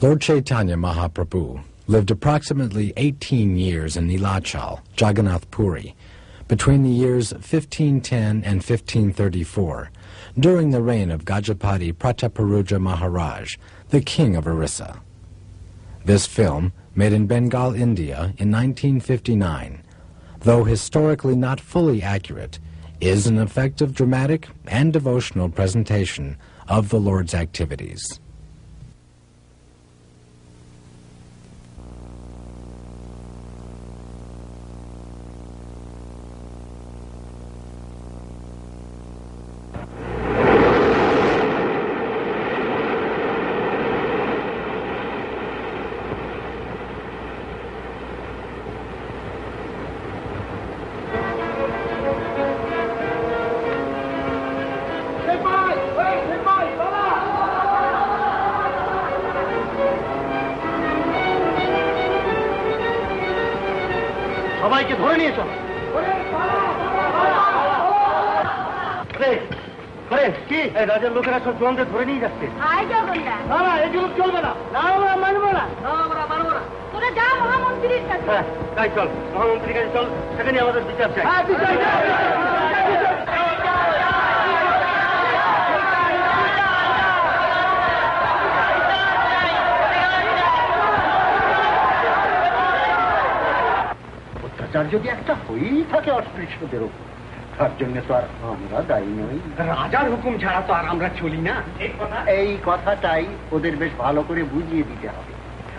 Lord Chaitanya Mahaprabhu lived approximately 18 years in Nilachal, Jagannath Puri, between the years 1510 and 1534, during the reign of Gajapati Prataparuja Maharaj, the king of Orissa. This film, made in Bengal, India in 1959, though historically not fully accurate, is an effective dramatic and devotional presentation of the Lord's activities. লোকেরা সব জোয়ানদের ধরে নিয়ে যাচ্ছে। জগন্নাথ। না না জুলুম চলবে না। না আমরা মানবো না। তোরা যা মহামন্ত্রীর কাছে। হ্যাঁ তাই চল। মহামন্ত্রীর কাছে চল সেখানে আমাদের বিচার চাই। হ্যাঁ বিচার অত্যাচার যদি একটা হয়েই থাকে অস্পৃশ্যদের উপর? তার জন্য তো আর আমরা দায়ী নই। রাজার হুকুম ছাড়া তো আর আমরা চলি না। এই কথাটাই ওদের বেশ ভালো করে বুঝিয়ে দিতে হবে।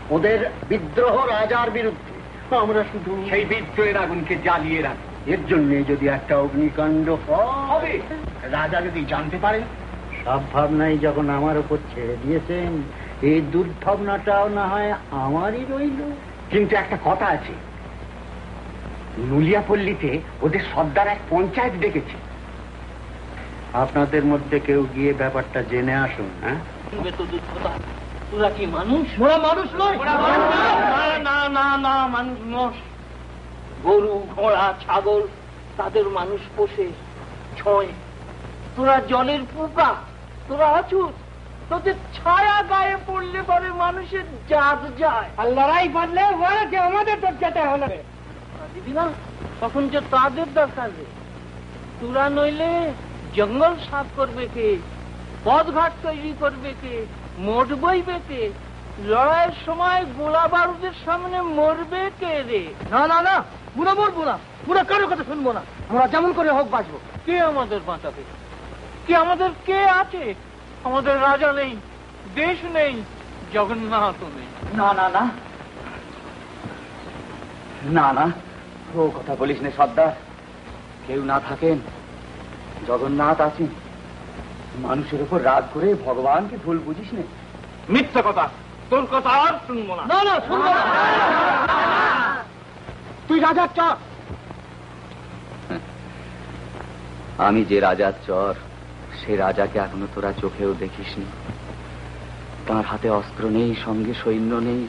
ওদের বিদ্রোহ রাজার বিরুদ্ধে। আমরা শুধু সেই বিদ্রোহের আগুনকে জ্বালিয়ে রাখি এর জন্য যদি একটা অগ্নিকাণ্ড হবে। রাজা যদি জানতে পারেন সব ভাবনাই যখন আমার উপর ছেড়ে দিয়েছেন এই দুর্ভাবনাটাও না হয় আমারই রইল। কিন্তু একটা কথা আছে নুলিয়াপল্লীতে ওদের সর্দার এক পঞ্চায়েত ডেকেছে। আপনাদের মধ্যে কেউ গিয়ে ব্যাপারটা জেনে আসুন হ্যাঁ? তোরা কি মানুষ? ওরা মানুষ নয়। না না না মানুষ নয়। গরু ঘোড়া ছাগল তাদের মানুষ পোষে ছয়। তোরা জলের পোকা তোরা আছুস তোদের ছায়া গায়ে পড়লে পরে মানুষের জাত যায়। আর লড়াই বাঁধলে ওরা যে আমাদের দরজাতে হলো দিদি না? তখন যে তাদের দরকার রে। তোরা নইলে জঙ্গল সাফ করবে কে? পথঘাট তৈরি করবে কে? মোট বইবে কে? লড়াইয়ের সময় গোলা বারুদের সামনে মরবে কে রে? না না না পুরো মরবো না। পুরো কারও কথা শুনব না। আমরা যেমন করে হোক বাঁচবো। কে আমাদের বাঁচাবে? কে আমাদের কে আছে? আমাদের রাজা নেই দেশ নেই জগন্নাথ নেই। না না না। না না। ও কথা বলিস না সর্দার। কেউ না থাকেন জগন্নাথ আছেন। মানুষের উপর রাগ করে ভগবানকে ভুল বুঝিস না। মিথ্যা কথা তোর কথা আর শুনব না। না না শুনব না। তুই রাজার চা আমি যে রাজার চর সে রাজাকে এখনও তোরা চোখেও দেখিসনি তার হাতে অস্ত্র নেই সঙ্গে সৈন্য নেই।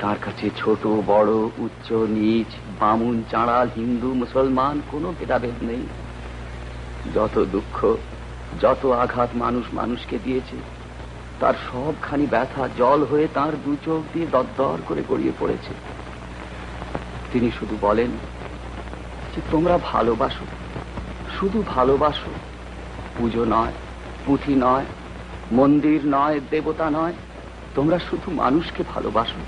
তার কাছে ছোট বড় উচ্চ নিচ বামুন চাঁড়াল হিন্দু, মুসলমান, কোনো ভেদাভেদ নেই। যত দুঃখ, যত আঘাত মানুষ মানুষকে দিয়েছে, তার সবখানি ব্যথা জল হয়ে তার দু চোখ দিয়ে দরদর করে গড়িয়ে পড়েছে। তিনি শুধু বলেন যে, তোমরা ভালোবাসো। শুধু ভালোবাসো। পুজো নয়, পুঁথি নয়, মন্দির নয়, দেবতা নয়, তোমরা শুধু মানুষকে ভালোবাসো।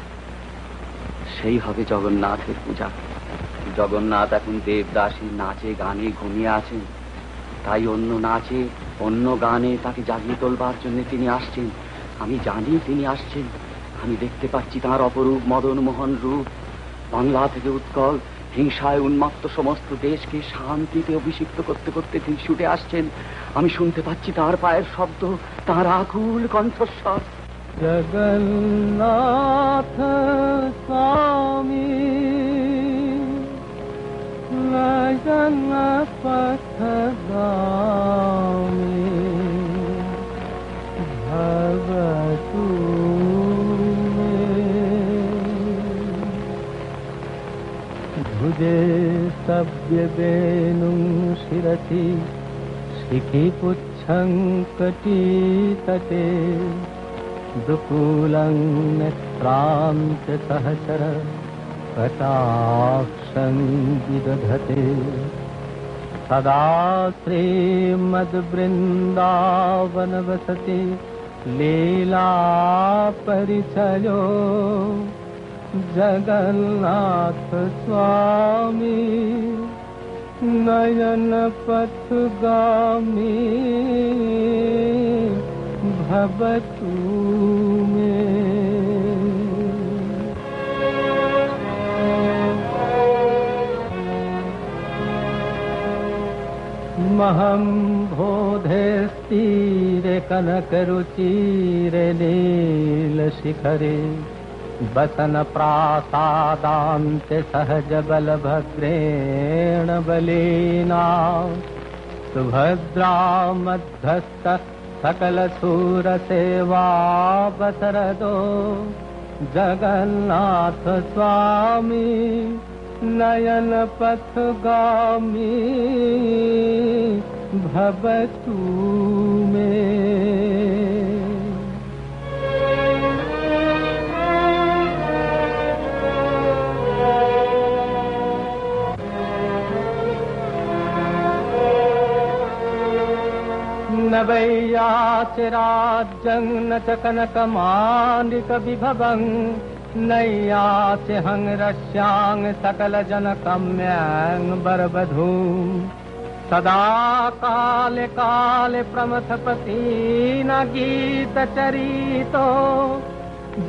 সেই হবে জগন্নাথের পূজা। জগন্নাথ এখন দেবদাসী নাচে গানে ঘুমিয়ে আছেন। তাই অন্য নাচে, অন্য গানে তাকে জাগিয়ে তোলবার জন্য তিনি আসছেন। আমি জানি তিনি আসছেন। আমি দেখতে পাচ্ছি তাঁর অপরূপ মদন মোহন রূপ। বাংলা থেকে উৎকল, হিংসায় উন্মত্ত সমস্ত দেশকে শান্তিতে অভিষিক্ত করতে করতে তিনি ছুটে আসছেন। আমি শুনতে পাচ্ছি তার পায়ের শব্দ, তার আকুল কণ্ঠস্বর। জগন্নাথ স্বামী। जनपथगामि भवतु भुजे सव्यधेनुं शिरति शिखि पुच्छं कटीतटे दुपुलं नित्यसहस कटाक्षनिविदधते सदा श्रीमद्वृन्दावनवसति लीलापरिचयो। जगन्नाथ स्वामी नयन पथ गामी भवतू। किमहं बोधेस्तीरे कनकरुचिरे नीलशिखरे वसनप्रासादान्ते सहजबलभद्रेण बलभद्रेण बलिना सुभद्रामध्वस्तः सकलसूरसेवापसरदो जगन्नाथ स्वामी नयन पथगामी भवतु मे न वैयाचिराज्यं न च कनकमालिकविभवम् नैया सिंहं रस्यां सकलजनकम्यां बरबधू सदा काले न प्रमथपतीन गीतचरितो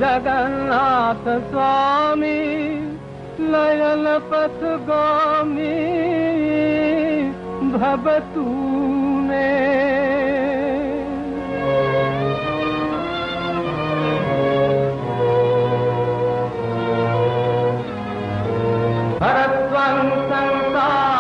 जगन्नाथ स्वामी लयलपथ गामी भवतु मे भरत्वं संसारं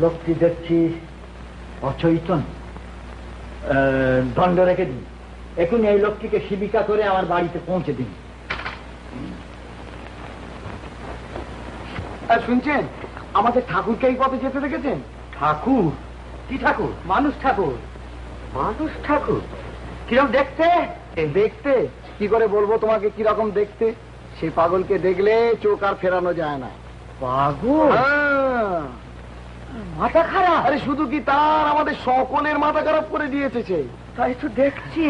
লোকটি দেখছি অচৈতন। দণ্ড রেখে দিন। এখন এই লোকটিকে শিবিকা করে আমার বাড়িতে পৌঁছে দিন। শুনছেন? আমাদের ঠাকুরকে এই পথে যেতে দেখেছেন? ঠাকুর? কি ঠাকুর? মানুষ ঠাকুর। মানুষ ঠাকুর? কীরকম দেখতে? দেখতে? কি করে বলব তোমাকে কীরকম দেখতে? সেই পাগলকে দেখলে চোখ আর ফেরানো যায় না। পাগল? মাথা খারাপ? আরে শুধু কি তার আমাদের সকলের মাথা খারাপ করে দিয়েছে সে তাই তো দেখছি।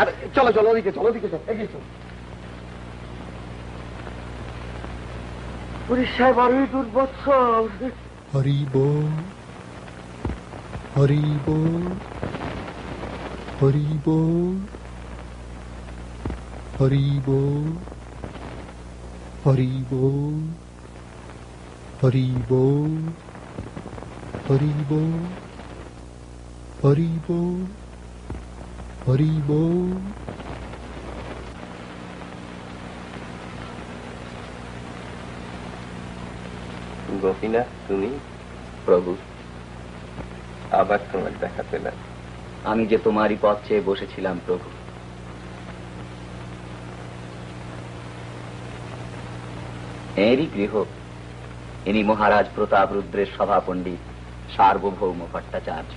আরে চলো চলো ওদিকে চলো ওদিকে চলো এগিয়ে চলো। উড়িষ্যায় বড়ই দুর্বৎসর হরি বল হরি বল হরি বল। হরি বল হরি বল হরি বল হরি বল হরি বল হরি বল গোপীনাথ তুমি প্রভু আবার তোমার দেখা পেলাম। আমি যে তোমারই পথ চেয়ে বসেছিলাম প্রভু। এরই গৃহ ইনি মহারাজ প্রতাপ রুদ্রের সভা পণ্ডিত সার্বভৌম ভট্টাচার্য।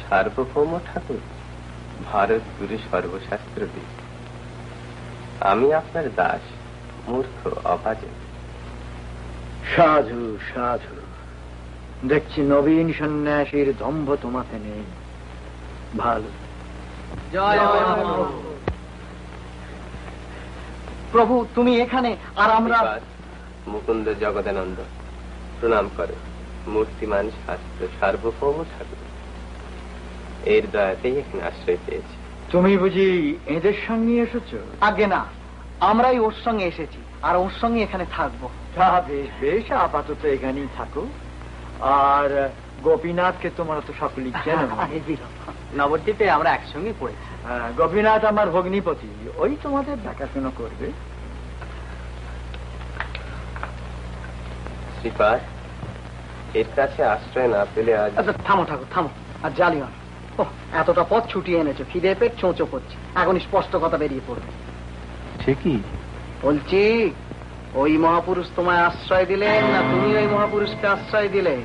সার্বভৌম ঠাকুর ভারত গুরু সর্বশাস্ত্রবিদ আমি আপনার দাস মূর্খ অভাজন সাধু সাধু দেখছি নবীন সন্ন্যাসীর দম্ভ তোমাতে নেই। ভালো। প্রভু। তুমি এখানে আর আমরা মুকুন্দ জগদানন্দ প্রণাম করে। মূর্তিমান শাস্ত্র সার্বভৌম ঠাকুর এর দয়াতেই এখানে আশ্রয় পেয়েছি। তুমি বুঝি এদের সঙ্গে এসেছ? আগে না আমরাই ওর সঙ্গে এসেছি আর ওর সঙ্গে এখানে থাকব। তা বেশ বেশ আপাতত এখানেই থাকো। আর গোপীনাথকে তোমরা তো সকলেই চেনো। নবদ্বীপে আমরা একসঙ্গে পড়েছি। হ্যাঁ, গোপীনাথ আমার ভগ্নিপতি ওই তোমাদের দেখাশোনা করবে। শ্রীপাদ এর কাছে আশ্রয় না পেলে আজ আচ্ছা থামো ঠাকুর থামো। আর জ্বালিও না। এতটা পথ ছুটিয়ে এনেছো খিদে পেট চোঁচো করছে। এখন স্পষ্ট কথা বেরিয়ে পড়বে। সে কি? বলছি ওই মহাপুরুষ তোমায় আশ্রয় দিলেন না তুমি ওই মহাপুরুষকে আশ্রয় দিলে?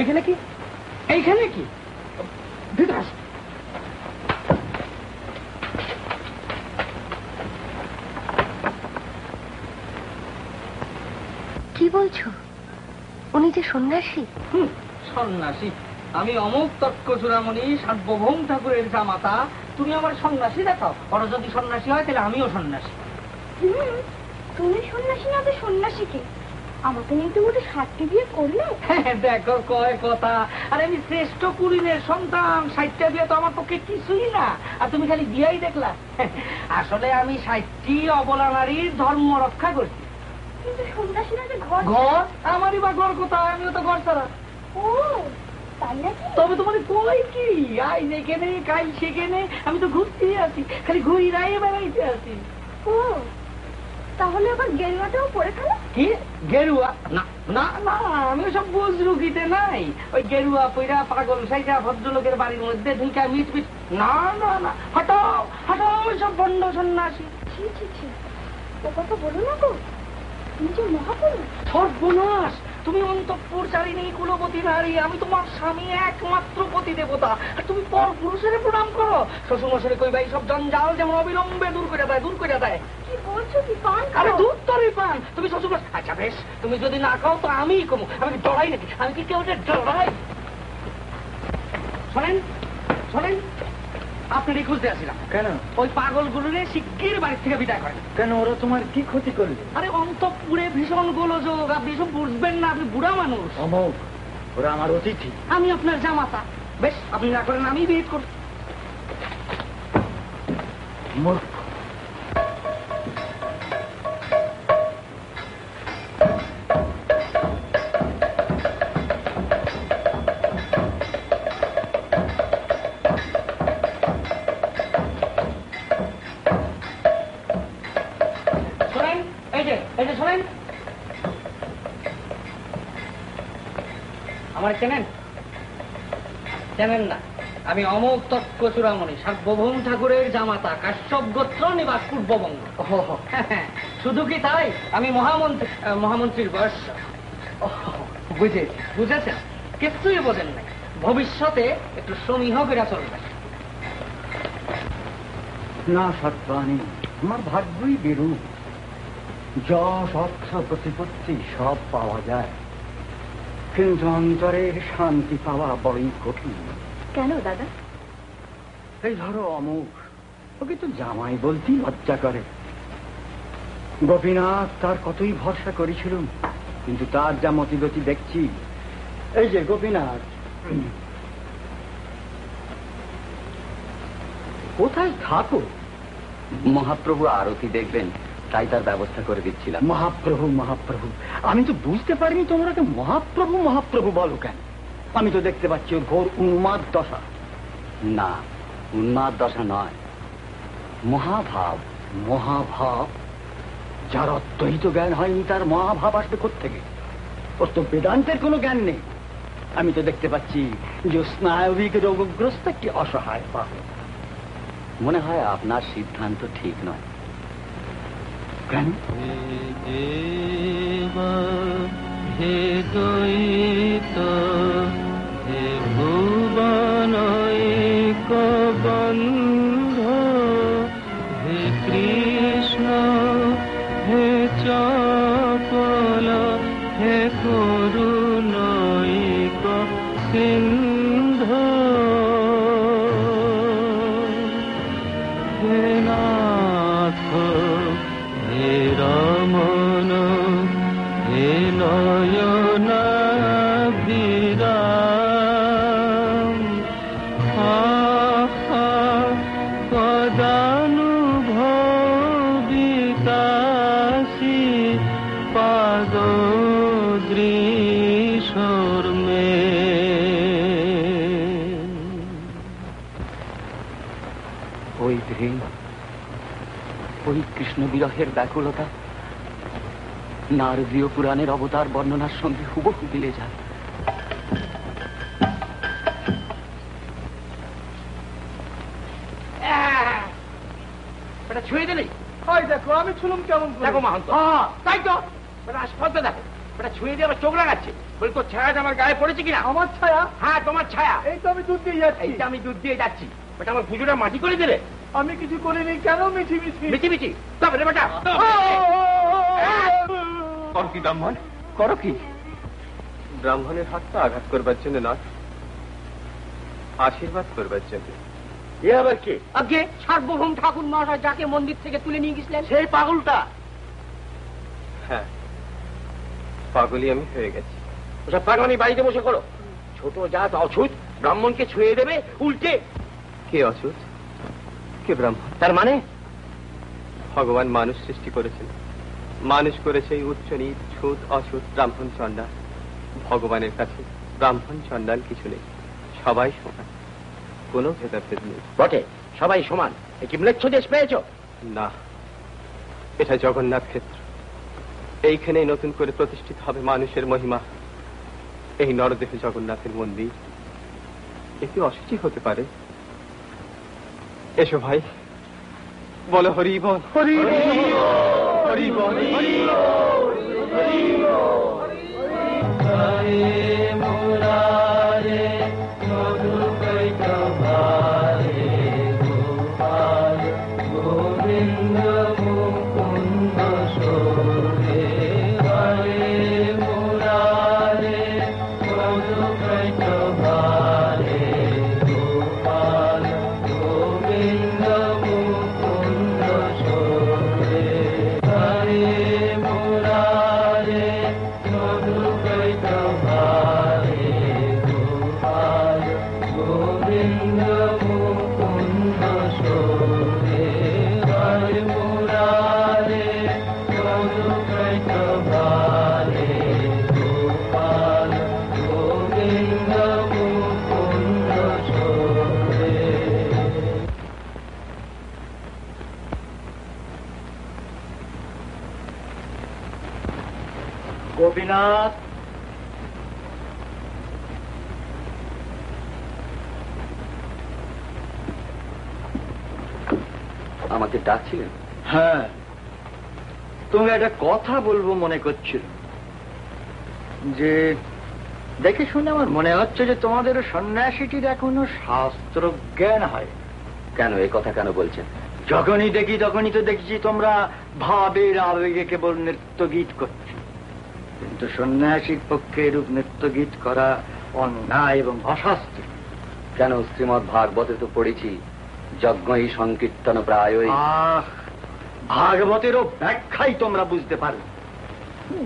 এইখানে কি? এইখানে কি? কি বলছো? উনি যে সন্ন্যাসী। হুম, সন্ন্যাসী। আমি অমুক তর্ক চূড়ামণি সার্বভৌম ঠাকুরের জামাতা। তুমি আমার সন্ন্যাসী দেখাও। ওরা যদি সন্ন্যাসী হয় তাহলে আমিও সন্ন্যাসী। তুমি সন্ন্যাসী না তো সন্ন্যাসীকে আমাকে নিয়ে তুমি তো সাতটি বিয়ে করলে? হ্যাঁ, দেখো কয় কথা। আর আমি শ্রেষ্ঠ কুড়িনের সন্তান ষাটটা বিয়ে তো আমার পক্ষে কিছুই না। আর তুমি খালি বিয়াই দেখলা। আসলে আমি ষাটটি অবলা নারীর ধর্ম রক্ষা করছি। ঘর ঘর? আমারই বা ঘর কোথায়? আমিও তো ঘর ছাড়া। ও তবে তোমার কই কি? আই যেখানে কাল সেখানে আমি তো ঘুরতে আছি খালি ঘুরি রাই বেড়াইতে আছি। ও তাহলে আবার গেরুয়াটাও পরে ফেলো কি? গেরুয়া? না না না আমি সব বুজরুকিতে নাই। ওই গেরুয়া পইরা পাগল সাইরা ভদ্রলোকের বাড়ির মধ্যে ঢুকা মিট মিট। না না না হটাও হটাও সব বন্ড সন্ন্যাসী। ছি ছি ছি ও কথা বলো না তুমি যে মহাপুরুষ। সর্বনাশ! তুমি অন্তঃপুর চারিণী কুলবতী নারী আমি তোমার স্বামী একমাত্র পতি দেবতা আর তুমি পর পুরুষের প্রণাম করো। শ্বশুর মশারে কইবা এই সব জঞ্জাল যেমন অবিলম্বে দূর করে দেয় দূর করে দেয়। কি বলছো কি পান আরে? দুধ তরে পান। তুমি শ্বশুর আচ্ছা বেশ তুমি যদি না খাও তো আমিই কমু। আমি কি ডরাই নাকি? আমি কি কেউ ডরাই? শোনেন শোনেন। আপনারই খুঁজতে আসিলাম কেন? ওই পাগলগুলোরে শিগগির বাড়ি থেকে বিদায় করেন। কেন? ওরা তোমার কি ক্ষতি করলে? আরে অন্তঃপুরে ভীষণ গোলযোগ আপনি এসব বুঝবেন না আপনি বুড়া মানুষ। অমোক ওরা আমার অতিথি। আমি আপনার জামাতা। বেশ আপনি না করেন আমি বিয়ে করি মূর্খ। চেনেন না। আমি অমোক তক্ক চূড়ামণি সার্বভৌম ঠাকুরের জামাতা কাশ্যপ গোত্র নিবাস পূর্ববঙ্গ। শুধু কি তাই? আমি মহামন্ত্রী মহামন্ত্রীর বয়স। বুঝেছি বুঝেছেন? কিছুই বোঝেন নাই। ভবিষ্যতে একটু সমীহ করে চলবে। না সত্যানি আমার ভাগ্যই বিরূপ। যশ অর্থ প্রতিপত্তি সব পাওয়া যায়। কিন্তু অন্তরের শান্তি পাওয়া বড়ই কঠিন। কেন দাদা? এই ধরো অমুক। ওকে তো জামাই বলতেই লজ্জা করে। গোপীনাথ তার কতই ভরসা করেছিলুম কিন্তু তার যা মতিগতি দেখছি এই যে গোপীনাথ। কোথায় থাকো? মহাপ্রভু আরতি দেখবেন। তাই তার ব্যবস্থা করে দিচ্ছিলাম। মহাপ্রভু মহাপ্রভু আমি তো বুঝতে পারিনি তোমরা তো মহাপ্রভু মহাপ্রভু বলো কেন? আমি তো দেখতে পাচ্ছি ওর ঘোর উন্মাদ দশা। না উন্মাদ দশা নয়। মহাভাব। মহাভাব? যার অদ্বৈত জ্ঞান হয়নি তার মহাভাব আসবে থেকে ওর তো বেদান্তের কোনো জ্ঞান নেই। আমি তো দেখতে পাচ্ছি যে স্নায়বিক রোগগ্রস্ত একটি অসহায় পাব। মনে হয় আপনার সিদ্ধান্ত ঠিক নয়। কেন? হে দৈত হে ভুবনৈক বন্ধ হে কৃষ্ণ হে চপল হে করুণৈক সিন্ধ বিরহের ব্যাকুলতা। নারদীয় পুরাণের অবতার বর্ণনার সঙ্গে হুবহু মিলে যায়। এটা ছুঁয়ে দিলি? হয় দেখো আমি কেমন দেখো মাহন্ত। তাই তো? দেখো। এটা ছুঁয়ে দিয়ে আবার চোখ লাগাচ্ছে। বলি তোর ছায়াটা আমার গায়ে পড়েছে কিনা? আমার ছায়া? হ্যাঁ তোমার ছায়া। এই তো আমি দুধ দিয়ে যাচ্ছি। এইটা আমি দুধ দিয়ে যাচ্ছি। বেটা আমার পুজোটা মাটি করে দিলে আমি কিছু করিনি কেন মিছি মিছি মিটি মিটি তবে রে বেটা। কর কি ব্রাহ্মণ? করো কি? ব্রাহ্মণের হাতটা আঘাত করবার জন্য নয় আশীর্বাদ করবার জন্য। এ আবার কে? আগে সার্বভৌম ঠাকুর মহাশয় যাকে মন্দির থেকে তুলে নিয়ে গেছিলেন। সেই পাগলটা। হ্যাঁ পাগলি আমি হয়ে গেছি। ওসব পাগলামি বাড়িতে বসে করো। ছোট জাত অছুত ব্রাহ্মণকে ছুঁয়ে দেবে উল্টে। কে অচুত কে ব্রাহ্মণ। তার মানে? ভগবান মানুষ সৃষ্টি করেছেন। মানুষ করেছে উচ্চ নীচ ছুত অছুত ব্রাহ্মণ চণ্ডাল। ভগবানের কাছে ব্রাহ্মণ চণ্ডাল কিছু নেই। সবাই সমান। কোনো ভেদাভেদ নেই। বটে সবাই সমান। এ কি ম্লেচ্ছ দেশ পেয়েছ? না এটা জগন্নাথ ক্ষেত্র। এইখানেই নতুন করে প্রতিষ্ঠিত হবে মানুষের মহিমা। এই নরদেহে জগন্নাথের মন্দির। এটি অসুচি হতে পারে। এসো ভাই। বলো হরি বল হরি হরি বল গোপীনাথ বলব মনে করছিল যে দেখে শুনে আমার মনে হচ্ছে যে তোমাদের সন্ন্যাসীটির এখনও শাস্ত্র জ্ঞান হয়। কেন? এই কথা কেন বলছেন? যখনই দেখি তখনই তো দেখছি তোমরা ভাবের আবেগে কেবল নৃত্য গীত করছ। কিন্তু সন্ন্যাসীর পক্ষে এরূপ নৃত্য গীত করা অন্যায় এবং অশাস্ত্র। কেন? শ্রীমৎ ভাগবতে তো পড়েছি যজ্ঞই সংকীর্তন প্রায়ই। আহ ভাগবতেরও ব্যাখ্যাই তোমরা বুঝতে পারো।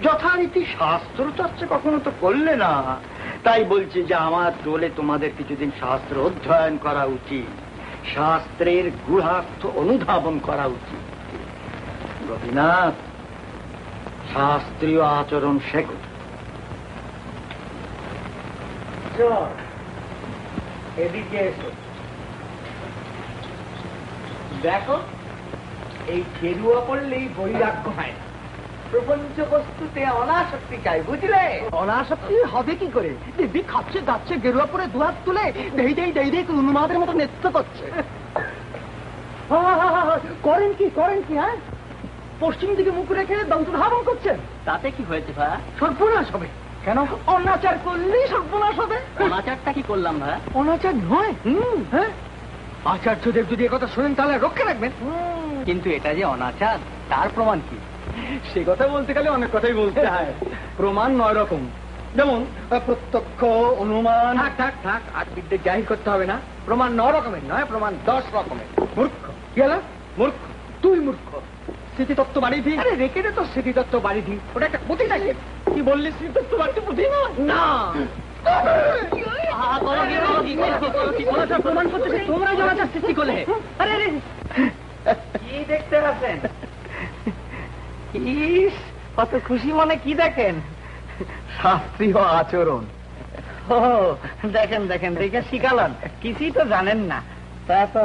যথারীতি শাস্ত্র চর্চা কখনো তো করলে না। তাই বলছি যে আমার দোলে তোমাদের কিছুদিন শাস্ত্র অধ্যয়ন করা উচিত। শাস্ত্রের গুঢ়ার্থ অনুধাবন করা উচিত। গোপীনাথ শাস্ত্রীয় আচরণ শেখো এদিকে এসো। দেখো এই গেরুয়া পড়লেই বৈরাগ্য হয়। না প্রপঞ্চ বস্তুতে অনাসক্তি চাই বুঝলে? অনাসক্তি হবে কি করে? দিদি খাচ্ছে যাচ্ছে গেরুয়া পরে দুহাত তুলে দেই দেই দেই দেই উন্মাদের মতো নৃত্য করছে। করেন কি করেন কি হ্যাঁ? পশ্চিম দিকে মুখ রেখে দন্ত ধাবন করছেন। তাতে কি হয়েছে ভাই সর্বনাশ হবে। কেন? অনাচার করলেই সর্বনাশ হবে। অনাচারটা কি করলাম ভাই অনাচার নয়। হ্যাঁ? আচার্যদেব যদি একথা শোনেন তাহলে রক্ষা রাখবেন। কিন্তু এটা যে অনাচার তার প্রমাণ কি? সে কথা বলতে গেলে অনেক কথাই বলতে হয়। প্রমাণ নয় রকম। যেমন প্রত্যক্ষ অনুমান। থাক থাক থাক আর বিদ্যে জাহির করতে হবে না। প্রমাণ ন রকমের নয় প্রমাণ দশ রকমের। মূর্খ। কি হলো? মূর্খ। তুই মূর্খ। স্মৃতিতত্ত্ব বাড়ি দিই আরে রেখে দে তো স্মৃতিতত্ত্ব বাড়ি দিই ওটা একটা পুঁথি থাকে কি বললি স্মৃতিতত্ত্ব বাড়িতে বুঝি না না। কি দেখতে আছেন ইস কত খুশি মনে কি দেখেন শাস্ত্রীয় আচরণ ও দেখেন দেখেন দেখে শিখালন কিছুই তো জানেন না তা তো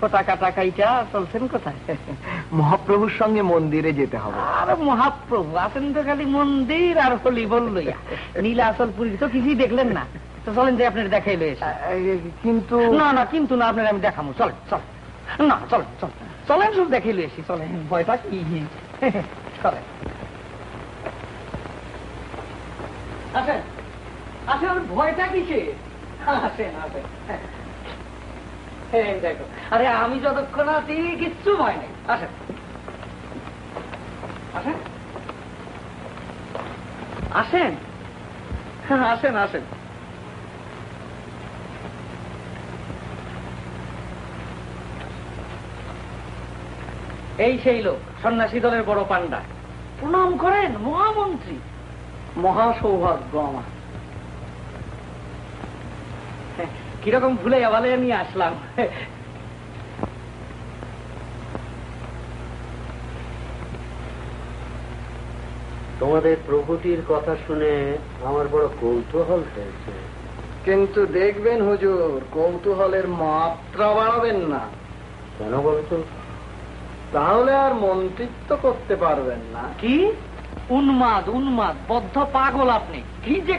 ফোটা কাটা কাইটা চলছেন কোথায়? মহাপ্রভুর সঙ্গে মন্দিরে যেতে হবে। আর মহাপ্রভু আছেন তো খালি মন্দির আর হলি বললইয়া। নীলাচল পুরী তো কিছুই দেখলেন না। তো চলেন যে আপনার দেখাই লয়েছে কিন্তু না না কিন্তু না আপনার আমি দেখাবো চলেন চল না চলেন চল চলেন সব দেখাই লয়েছি চলেন। ভয়টা কি? চলেন। আসেন। আসেন ভয়টা কিসে আসেন আসেন। আরে আমি যতক্ষণ আছি কিচ্ছু ভয় নেই। আসেন। আসেন। আসেন? হ্যাঁ, আসেন আসেন। এই সেই লোক সন্ন্যাসী দলের বড় পান্ডা প্রণাম করেন মহামন্ত্রী। মহা সৌভাগ্য আমার হ্যাঁ, কীরকম ভুলে আবালে নিয়ে আসলাম? তোমাদের প্রভুটির কথা শুনে আমার বড় কৌতূহল হয়েছে। কিন্তু দেখবেন হুজুর কৌতূহলের মাত্রা বাড়াবেন না। কেন বলতো? তাহলে আর মন্ত্রিত্ব করতে পারবেন না। কি? উন্মাদ উন্মাদ বদ্ধ পাগল আপনি। কি যে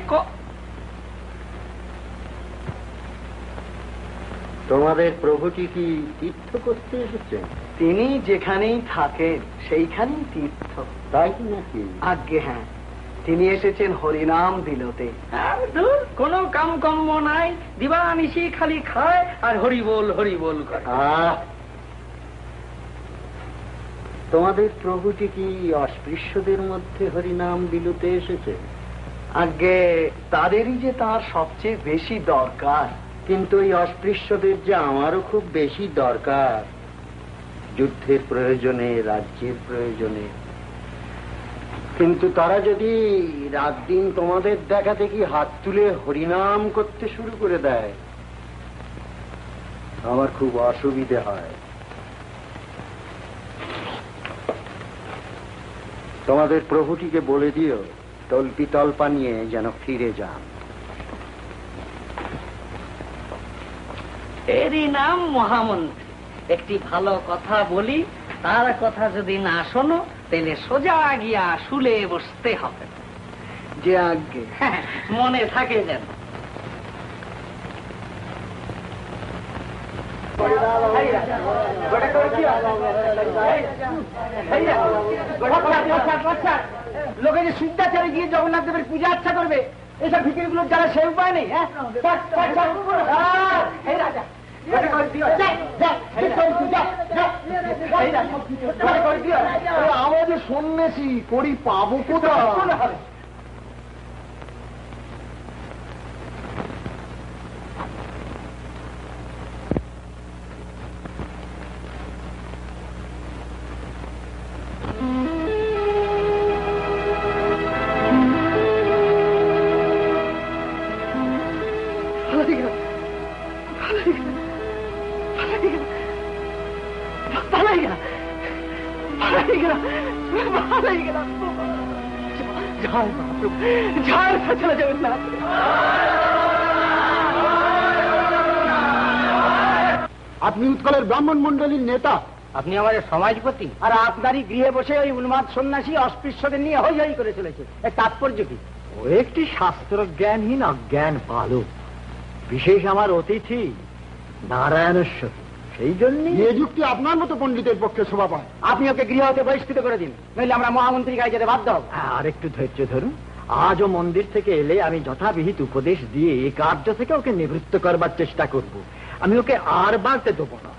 তোমাদের প্রভুটি কি তীর্থ করতে এসেছেন তিনি যেখানেই থাকেন সেইখানেই তীর্থ। তাই নাকি? আজ্ঞে হ্যাঁ। তিনি এসেছেন হরিনাম দিলতে। কোনো কাম কম্ম নাই। দিবানিশি খালি খায় আর হরি বল হরি বল করে তোমাদের প্রভুটি কি অস্পৃশ্যদের মধ্যে হরিনাম বিলুতে এসেছে? আজ্ঞে তাদেরই যে তার সবচেয়ে বেশি দরকার। কিন্তু এই অস্পৃশ্যদের যে আমারও খুব বেশি দরকার। যুদ্ধের প্রয়োজনে, রাজ্যের প্রয়োজনে। কিন্তু তারা যদি রাত দিন তোমাদের দেখা দেখি হাত তুলে হরিনাম করতে শুরু করে দেয়, আমার খুব অসুবিধে হয়। তোমাদের প্রভুটিকে বলে দিও তল্পি তল্পা নিয়ে যেন ফিরে যান। এরই নাম মহামন্ত্রী। একটি ভালো কথা বলি তার কথা যদি না শোনো তাহলে সোজা গিয়া শুলে বসতে হবে। যে আজ্ঞে। হ্যাঁ, মনে থাকে যেন। লোকে যে সিদ্ধাচারে গিয়ে জগন্নাথ দেবের পূজা আচ্ছা করবে এসব ভিকিরিগুলো যারা সে উপায় নেই হ্যাঁ? আমরা যে সন্ন্যাসী করি পাবো কোথায়? ব্রাহ্মণ মন্ডলীর নেতা। আপনি আমার সমাজপতি। আর আপনারই গৃহে বসে ওই উন্মাদ সন্ন্যাসী অস্পৃশ্যদের নিয়ে হই হই করে চলেছে। এর তাৎপর্য কি? ও একটি শাস্ত্র জ্ঞানহীন অজ্ঞান বালক বিশেষ আমার অতিথি নারায়ণেশ্বর সেই জন্য এ যুক্তি আপনার মতো পণ্ডিতের পক্ষে শোভা পায়। আপনি ওকে গৃহ হতে বহিষ্কৃত করে দিন। নইলে আমরা মহামন্ত্রী গায়ে যেতে বাধ্য হব। আর একটু ধৈর্য ধরুন। আজও মন্দির থেকে এলে আমি যথাবিহিত উপদেশ দিয়ে এই কার্য থেকে ওকে নিবৃত্ত করবার চেষ্টা করব। আমি ওকে আর বাড়তে দেবো না।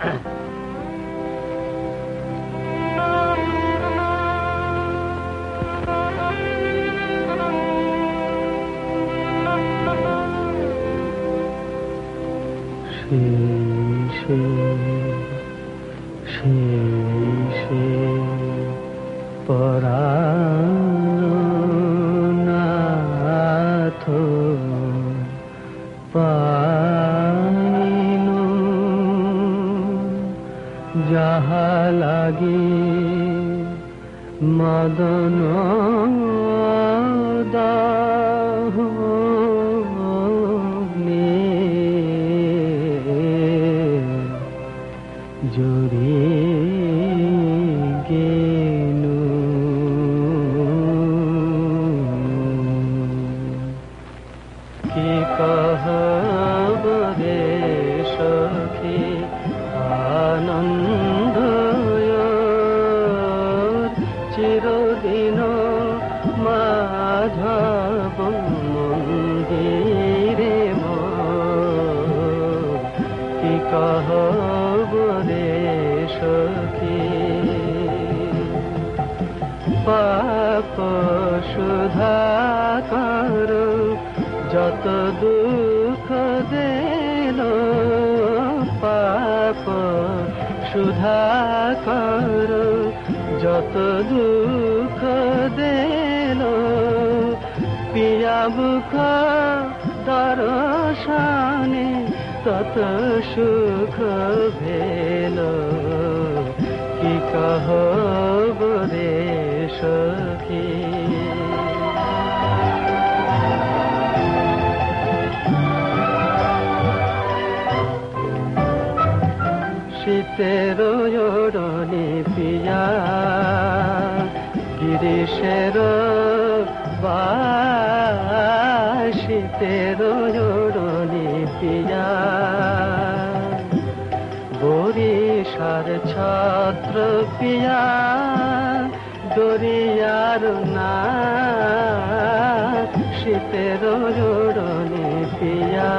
পিয়া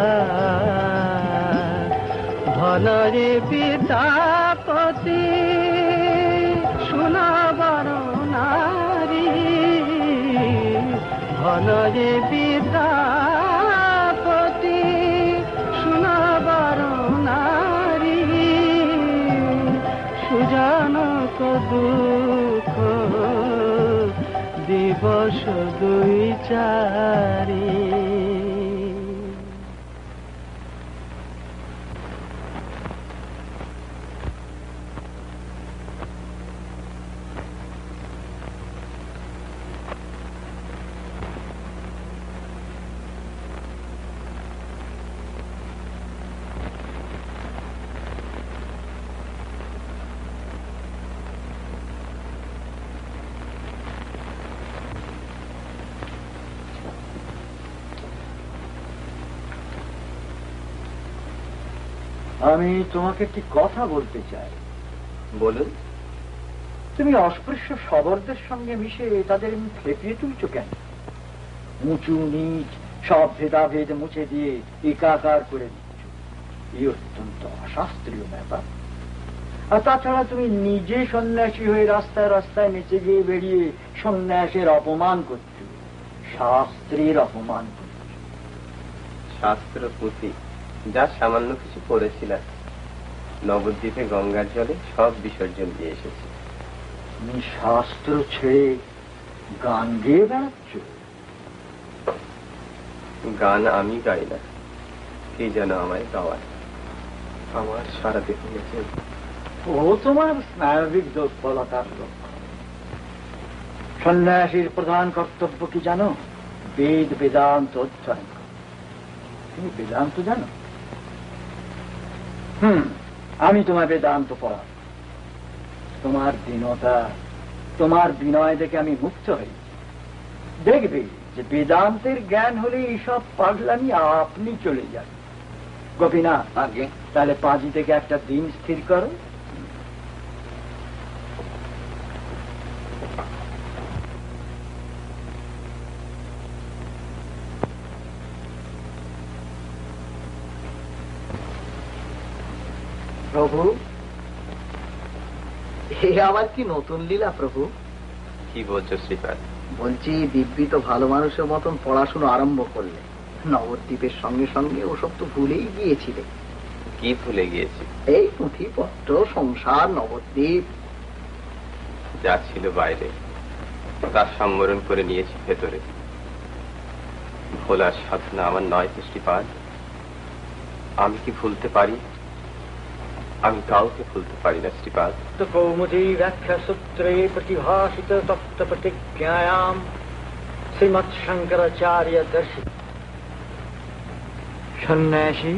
ধনরে পিতাপতি শোনাবার নারী ধনরে পিতাপতি শোনাবার নারী সুজনক দুঃখ দিবস দুই চারি আমি তোমাকে একটি কথা বলতে চাই। বলুন। তুমি অস্পৃশ্য সবরদের সঙ্গে মিশে তাদের খেপিয়ে তুলছো কেন? উঁচু নিচ সব ভেদাভেদ মুছে দিয়ে একাকার করে দিচ্ছ। এই অত্যন্ত অশাস্ত্রীয় ব্যাপার। আর তাছাড়া তুমি নিজে সন্ন্যাসী হয়ে রাস্তায় রাস্তায় নেচে গিয়ে বেরিয়ে সন্ন্যাসের অপমান করছ। শাস্ত্রের অপমান করছ। শাস্ত্র পুঁথি যা সামান্য কিছু পড়েছিলাম। নবদ্বীপে গঙ্গার জলে সব বিসর্জন দিয়ে এসেছি। তুমি শাস্ত্র ছেড়ে গান গেয়ে বেড়াচ্ছ? গান আমি গাই না। কে যেন আমায় গাওয়ায়। আমার সারা দেহ গেছে। ও তোমার স্নায়বিক দুর্বলতার লক্ষণ সন্ন্যাসীর প্রধান কর্তব্য কি জানো? বেদ বেদান্ত অধ্যয়ন তুমি বেদান্ত জানো? হুম আমি তোমার বেদান্ত পড়া তোমার দীনতা তোমার বিনয় দেখে আমি মুক্ত হই। দেখবে যে বেদান্তের জ্ঞান হলে এইসব পাগলামি আপনি চলে যাবে গোপীনাথ আগে তাহলে পাঁজি থেকে একটা দিন স্থির করো। প্রভু? এ আবার কি নতুন লীলা প্রভু? কি বলছো শ্রীপাদ? বলছি দিব্যি তো ভালো মানুষের মতন পড়াশুনো আরম্ভ করলে। নবদ্বীপের সঙ্গে সঙ্গে ওসব তো ভুলেই গিয়েছিলে। কি ভুলে গিয়েছি? এই পুঁথিপত্র সংসার নবদ্বীপ। যা ছিল বাইরে তার সম্বরণ করে নিয়েছি ভেতরে। ভোলার সাধনা আমার নয় দৃষ্টিপাত আমি কি ভুলতে পারি? আমি কাউকে ভুলতে পারি না শ্রীপাদ। তো কৌমুদী ব্যাখ্যা সূত্রে প্রতিভাসিত তপ্ত প্রতিজ্ঞায়াম শ্রীমৎ শঙ্করাচার্য দর্শিত সন্ন্যাসী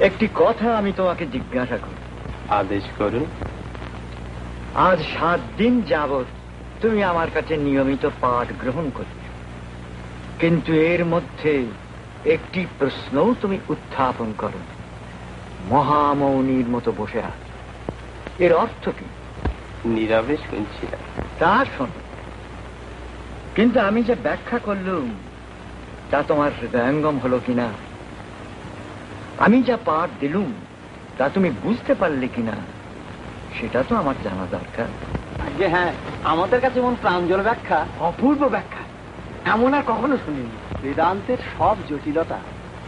একটি কথা আমি তোমাকে জিজ্ঞাসা করি। আদেশ করুন। আজ সাত দিন যাবৎ তুমি আমার কাছে নিয়মিত পাঠ গ্রহণ করবে কিন্তু এর মধ্যে একটি প্রশ্নও তুমি উত্থাপন করো মহামৌনীর মতো বসে আছ। এর অর্থ কি? নীরবে শুনছিলাম। তা শোন। কিন্তু আমি যে ব্যাখ্যা করলুম তা তোমার হৃদয়ঙ্গম হলো কিনা? আমি যা পাঠ দিলুম তা তুমি বুঝতে পারলে কিনা? সেটা তো আমার জানা দরকার। যে হ্যাঁ আমাদের কাছে এমন প্রাঞ্জল ব্যাখ্যা অপূর্ব ব্যাখ্যা এমন আর কখনো শুনিনি। বেদান্তের সব জটিলতা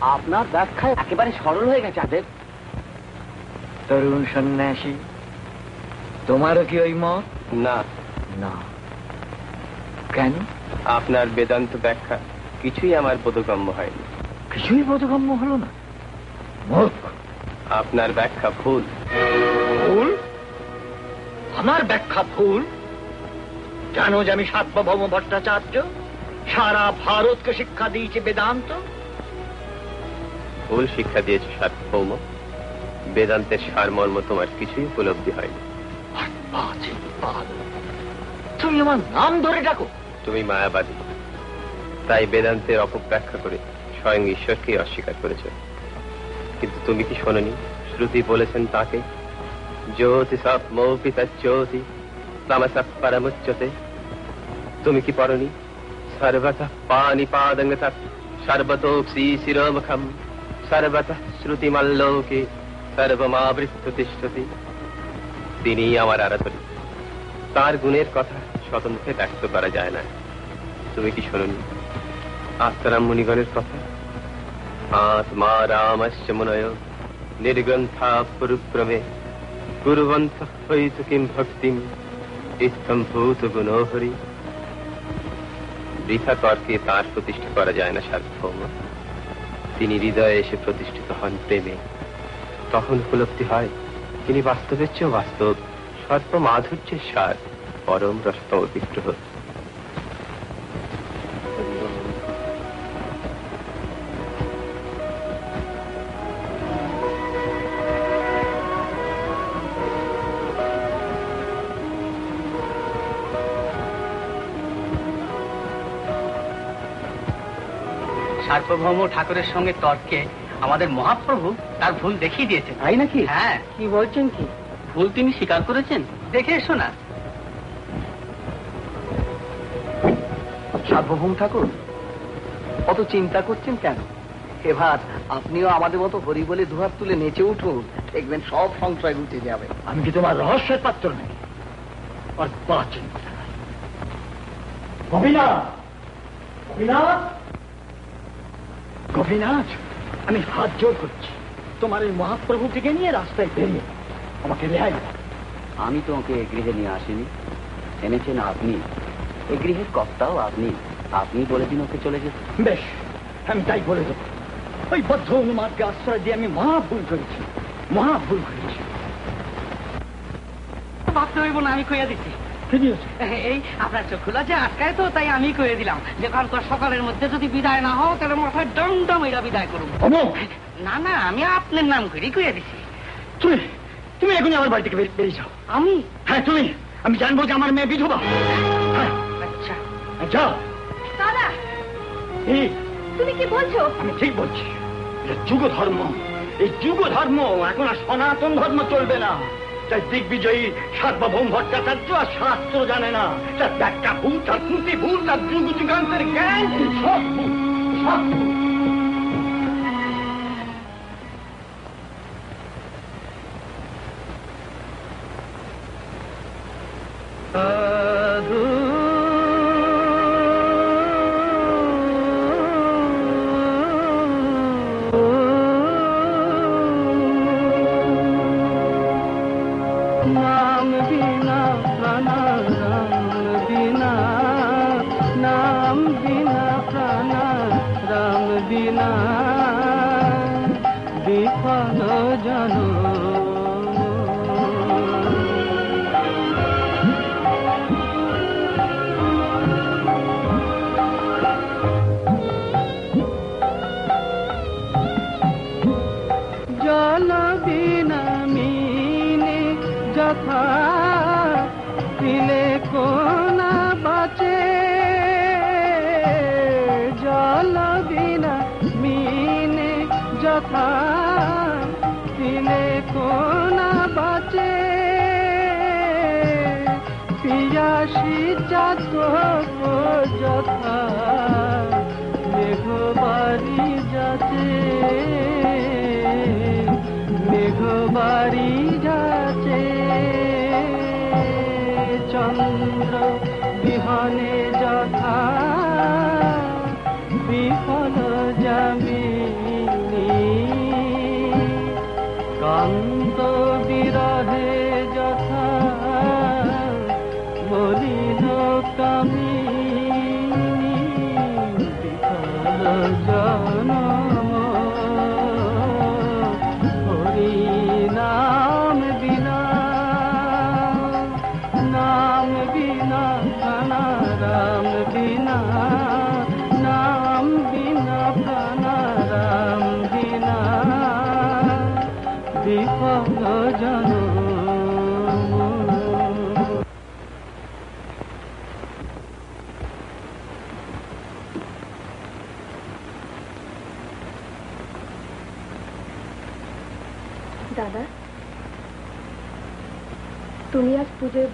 আপনার ব্যাখ্যায় একেবারে সরল হয়ে গেছে আদের তরুণ সন্ন্যাসী তোমারও কি ওই মত? না। না। কেন? আপনার বেদান্ত ব্যাখ্যা কিছুই আমার বোধগম্য হয়নি। কিছুই বোধগম্য হলো না। আপনার ব্যাখ্যা ভুল। ভুল? আমার ব্যাখ্যা ভুল? জানো যে আমি সার্বভৌম ভট্টাচার্য? সারা ভারতকে শিক্ষা দিয়েছে বেদান্ত। ভুল শিক্ষা দিয়েছে সার্বভৌম? বেদান্তের সারমর্ম তোমার কিছুই উপলব্ধি হয়নি। তুমি আমার নাম ধরে ডাকো। তুমি মায়াবাদী। তাই বেদান্তের অপব্যাখ্যা করে স্বয়ং ঈশ্বরকে অস্বীকার করেছ। কিন্তু তুমি কি শোনি শ্রুতি বলেছেন তাকে জ্যোতি সব মৌপিতা জ্যোতি তামসা পরমুচ্যতে। তুমি কি পড়নি? সর্বত পানি পাদঙ্গত সর্বতোপসি শিরোমুখম সর্বত শ্রুতিমল্লোকে। সর্বমাবৃত্ত তিনি আমার আরাধনী তার গুণের কথা শতমুখে ব্যক্ত করা যায় না তুমি কি মুনিগণের কথা আত্মা রামস্য পুরুক্রমে হইতু কিম ভক্তিম বৃথা তর্কে তার প্রতিষ্ঠা করা যায় না সার্বভৌম তিনি হৃদয়ে এসে প্রতিষ্ঠিত হন প্রেমে তখন উপলব্ধি হয়, তিনি বাস্তবের চেয়েও বাস্তব সর্ব মাধুর্যের সার, পরম রসতম বিগ্রহ। সার্বভৌম ঠাকুরের সঙ্গে তর্কে আমাদের মহাপ্রভু তার ভুল দেখিয়ে দিয়েছেন। তাই নাকি? হ্যাঁ। কি বলছেন কি? ভুল তিনি স্বীকার করেছেন? দেখে এসো না। সার্বভৌম ঠাকুর অত চিন্তা করছেন কেন? এবার আপনিও আমাদের মতো হরি বলে দুহাত তুলে নেচে উঠুন। দেখবেন সব সংশয় গুটে যাবে। আমি কি তোমার রহস্যের পাত্র নাকি? আর বাঁচেন গোপীনাথ! গোপীনাথ! গোপীনাথ! আমি হাত জোর করছি। তোমার এই মহাপ্রভুটিকে নিয়ে রাস্তায় বেরিয়ে আমাকে রেহাই। আমি তোমাকে এ গৃহে নিয়ে আসিনি। এনেছেন আপনি। এ গৃহের কর্তাও আপনি। আপনি বলে দিন ওকে চলে যেতে। বেশ আমি তাই বলে দেবো। ওই বদ্ধ অনুমাদকে আশ্রয় দিয়ে আমি মহা ভুল করেছি। মহা ভুল করেছি। ভাবতে হইব না আমি কইয়া দিচ্ছি। এই আপনার চোখ খোলা যে আটকায় তো তাই আমি কয়ে দিলাম যে কালকে সকালের মধ্যে যদি বিদায় না হও তাহলে মাথায় মেয়েরা বিদায় করুন। না না আমি আপনার নাম করেই কয়ে দিছি। তুমি তুমি এখনই আমার বাড়ি থেকে বেরিয়ে যাও। আমি? হ্যাঁ তুমি। আমি জানব যে আমার মেয়ে বিধবা। হ্যাঁ। আচ্ছা। যাও। দাদা তুমি কি বলছো? আমি ঠিক বলছি। এটা যুগ ধর্ম এই যুগ ধর্ম এখন আর সনাতন ধর্ম চলবে না। তাই দিগ্বিজয়ী সার্বভৌম ভট্টাচার্য আর শাস্ত্র জানে না। তার ব্যাখ্যা ভুল তার শ্রুতি ভুল তার যুগ যুগান্তের জ্ঞান, সব ভুল সব ভুল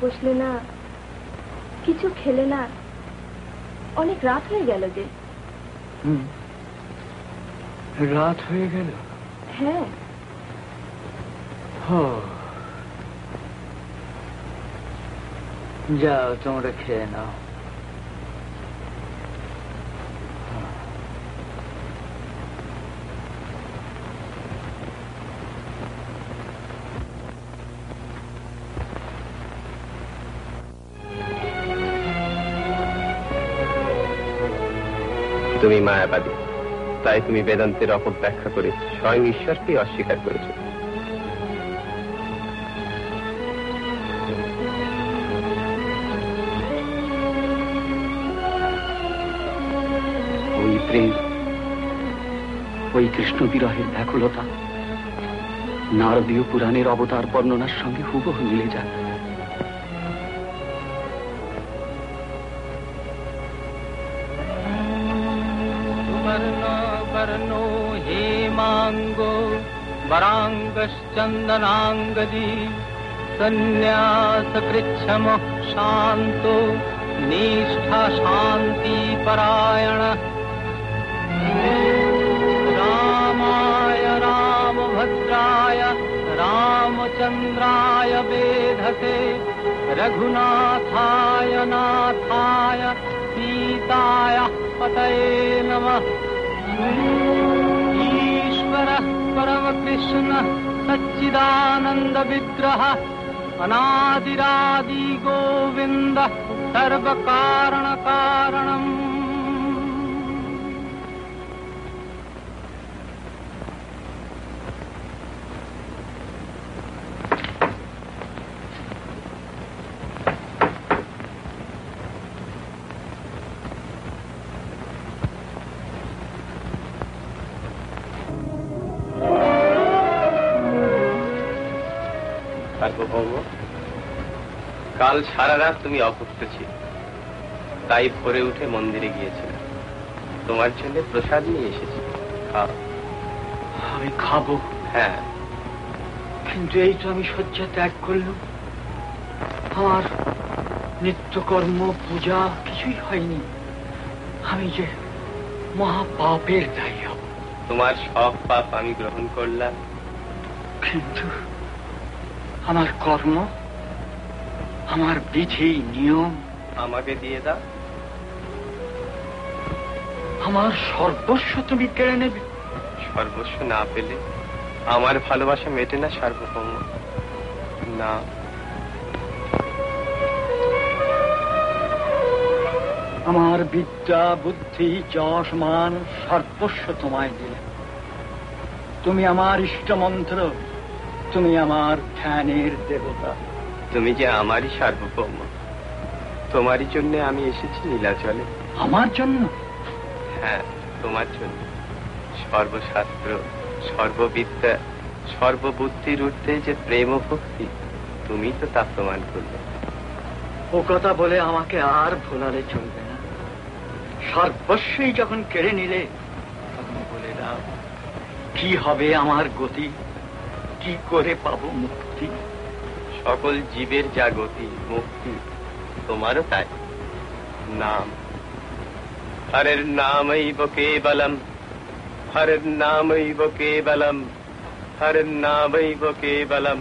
বসলে না কিছু খেলে না অনেক রাত হয়ে গেল যে। রাত হয়ে গেল? হ্যাঁ। যাও তোমরা খেয়ে নাও। তুমি মায়াবাদী। তাই তুমি বেদান্তের অপব্যাখ্যা করে স্বয়ং ঈশ্বরকে অস্বীকার করেছ। ওই প্রেম, ওই কৃষ্ণ বিরহের ব্যাকুলতা, নারদীয় পুরাণের অবতার বর্ণনার সঙ্গে হুবহু মিলে যায়। वराङ्गश्चन्दनाङ्गदी सन्न्यासकृच्छमः शान्तो निष्ठा शान्तिपरायण रामाय रामभद्राय रामचन्द्राय वेधसे रघुनाथाय नाथाय सीताय पतये नमः। ईश्वरः परमकृष्णः अनादिरादि गोविन्दः सर्वकारणकारणम् কাল সারা রাত তুমি অভুক্ত ছিল। তাই ভোরে উঠে মন্দিরে গিয়েছিলাম তোমার জন্য প্রসাদ নিয়ে এসেছি। খাও। আমি খাব। হ্যাঁ। কিন্তু এই তো আমি শয্যা ত্যাগ করলাম। আমার নিত্যকর্ম পূজা কিছুই হয়নি। আমি যে মহা পাপের দায়ী হব। তোমার সব পাপ আমি গ্রহণ করলাম। কিন্তু আমার কর্ম আমার বিধি নিয়ম আমাকে দিয়ে দাও। আমার সর্বস্ব তুমি কেড়ে নেবে। সর্বস্ব না পেলে আমার ভালোবাসা মেটে না সার্বভৌম। না। আমার বিদ্যা বুদ্ধি যশ মান সর্বস্ব তোমায় দিলে। তুমি আমার ইষ্টমন্ত্র তুমি আমার ধ্যানের দেবতা। তুমি যে আমারই সার্বভৌম তোমারই জন্য আমি এসেছি নীলাচলে। আমার জন্য? হ্যাঁ তোমার জন্য। সর্বশাস্ত্র সর্ববিদ্যা সর্ববুদ্ধির ঊর্ধ্বে যে প্রেম ভক্তি তুমি তো তা প্রমাণ করবে ও কথা বলে আমাকে আর ভোলালে চলবে না। সর্বস্বই যখন কেড়ে নিলে তখন বলে দাও কি হবে আমার গতি? কি করে পাবো মুক্তি? সকল জীবের যা গতি মুক্তি, তোমারও তাই। নাম। হরের নামৈব কেবলম, হরের নামৈব কেবলম, হরের নামৈব কেবলম।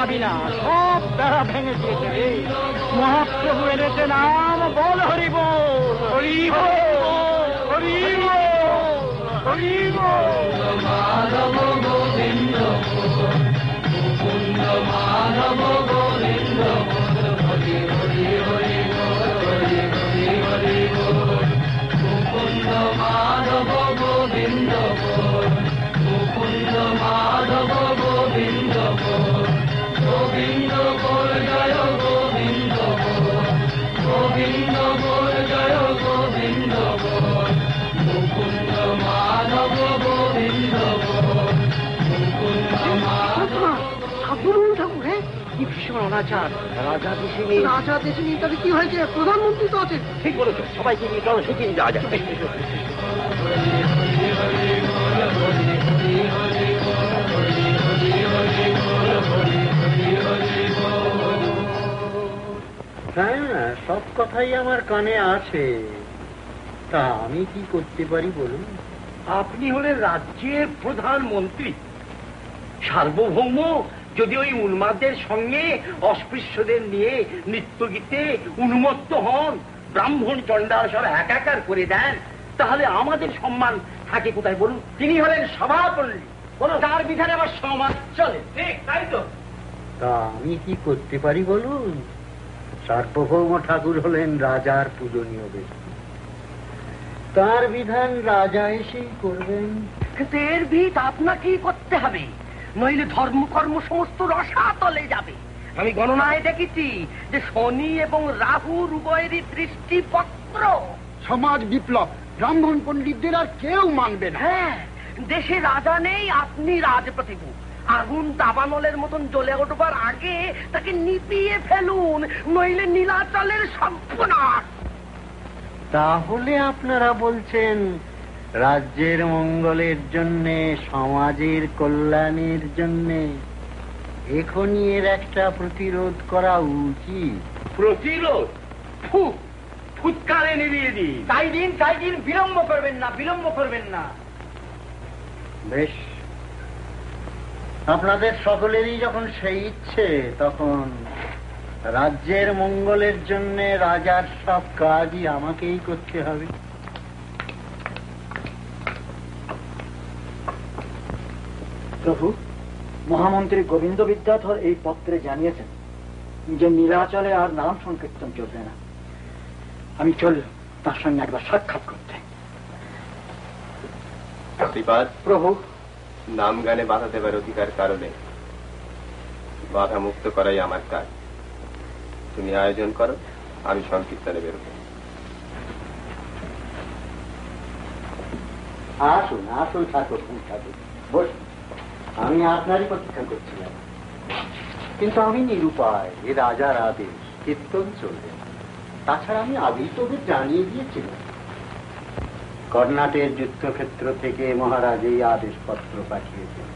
পাবি না সব তারা ভেঙে দিয়েছে রে। মহাপ্রভু এনেছে নাম, বল হরি বল। হরি বল হরি বল হরি বল। অনাচার রাজা। দেশে রাজা দেশে তবে কি হয়েছে? প্রধানমন্ত্রী তো আছে ঠিক বলেছ সবাইকে নিয়ে চলো সেদিন যাওয়া যাবে হ্যাঁ সব কথাই আমার কানে আছে। তা আমি কি করতে পারি বলুন? আপনি হলেন রাজ্যের প্রধানমন্ত্রী। সার্বভৌম যদি ওই উন্মাদের সঙ্গে অস্পৃশ্যদের নিয়ে নৃত্য গীতে উন্মত্ত হন ব্রাহ্মণ চণ্ডাল সব একাকার করে দেন তাহলে আমাদের সম্মান থাকে কোথায় বলুন? তিনি হলেন সভাপল্লী। বলো তার বিধানে আমার সমাজ চলে। ঠিক তাই তো। তা আমি কি করতে পারি বলুন? সার্বভৌম ঠাকুর হলেন রাজার পূজনীয় ব্যক্তি। তার বিধান রাজা এসেই করবেন। কিন্তু এর ভিত আপনাকেই করতে হবে। নইলে ধর্মকর্ম সমস্ত রসাতলে যাবে। আমি গণনায় দেখেছি যে শনি এবং রাহুর উভয়েরই দৃষ্টিপত্র। সমাজ বিপ্লব ব্রাহ্মণ পণ্ডিতদের আর কেউ মানবে না। হ্যাঁ দেশে রাজা নেই আপনি রাজপ্রতিভু আগুন দাবানলের মতন জ্বলে উঠবার আগে তাকে নিপিয়ে ফেলুন নইলে নীলাচলের সম্পূর্ণ তাহলে আপনারা বলছেন রাজ্যের মঙ্গলের জন্যে সমাজের কল্যাণের জন্যে। এখনই এর একটা প্রতিরোধ করা উচিত। প্রতিরোধ? ফু ফুৎকারে নিভিয়ে দিন। তাই দিন তাই দিন বিলম্ব করবেন না বিলম্ব করবেন না। বেশ। আপনাদের সকলেরই যখন সেই ইচ্ছে তখন রাজ্যের মঙ্গলের জন্য রাজার সব কাজই আমাকেই করতে হবে। প্রভু মহামন্ত্রী গোবিন্দ বিদ্যাধর এই পত্রে জানিয়েছেন যে নীলাচলে আর নাম সংকীর্তন চলবে না। আমি চল তার সঙ্গে একবার সাক্ষাৎ করতে। প্রভু। নাম গানে বাধা দেবার অধিকার কারণে? বাধা মুক্ত করাই আমার কাজ। তুমি আয়োজন করো আমি সংকীর্তনে বেরোবো। আসুন আসুন ঠাকুর ঠাকুর বসুন। আমি আপনারই প্রতীক্ষা করছিলাম। কিন্তু আমি নিরুপায় এ রাজার আদেশ কীর্তন চলবে তাছাড়া আমি আগেই তো ওদের জানিয়ে দিয়েছিলাম। কর্ণাটের যুদ্ধক্ষেত্র থেকে মহারাজ এই আদেশপত্র পাঠিয়েছেন।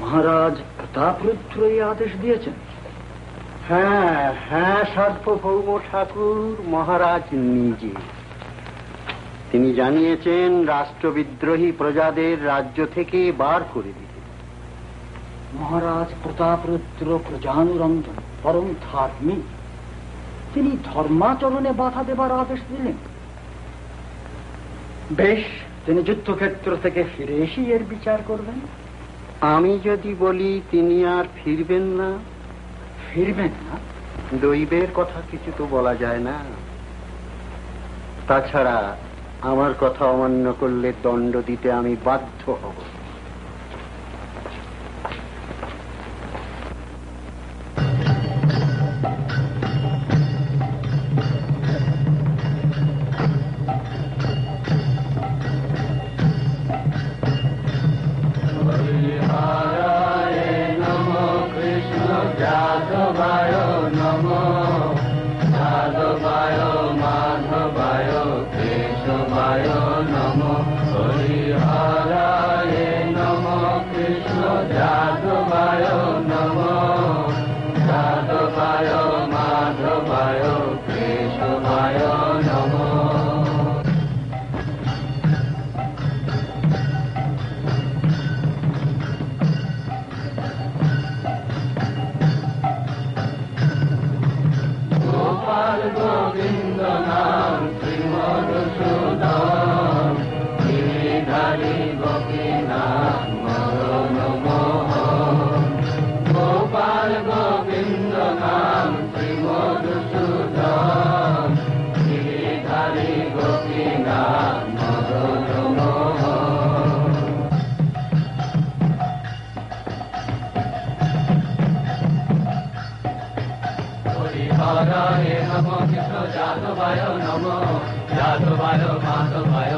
মহারাজ প্রতাপরুদ্র এই আদেশ দিয়েছেন? হ্যাঁ হ্যাঁ সার্বভৌম ঠাকুর মহারাজ নিজে। তিনি জানিয়েছেন রাষ্ট্রবিদ্রোহী প্রজাদের রাজ্য থেকে বার করে দিতে। মহারাজ প্রতাপরুদ্র প্রজানুরঞ্জন পরম ধার্মিক তিনি ধর্মাচরণে বাধা দেবার আদেশ দিলেন। বেশ তিনি যুদ্ধক্ষেত্র থেকে ফিরে এসে এর বিচার করবেন। আমি যদি বলি তিনি আর ফিরবেন না। ফিরবেন না? দৈবের কথা কিছু তো বলা যায় না। তাছাড়া আমার কথা অমান্য করলে দণ্ড দিতে আমি বাধ্য হব। যাদবায় নম। যাদবায় মাধবায়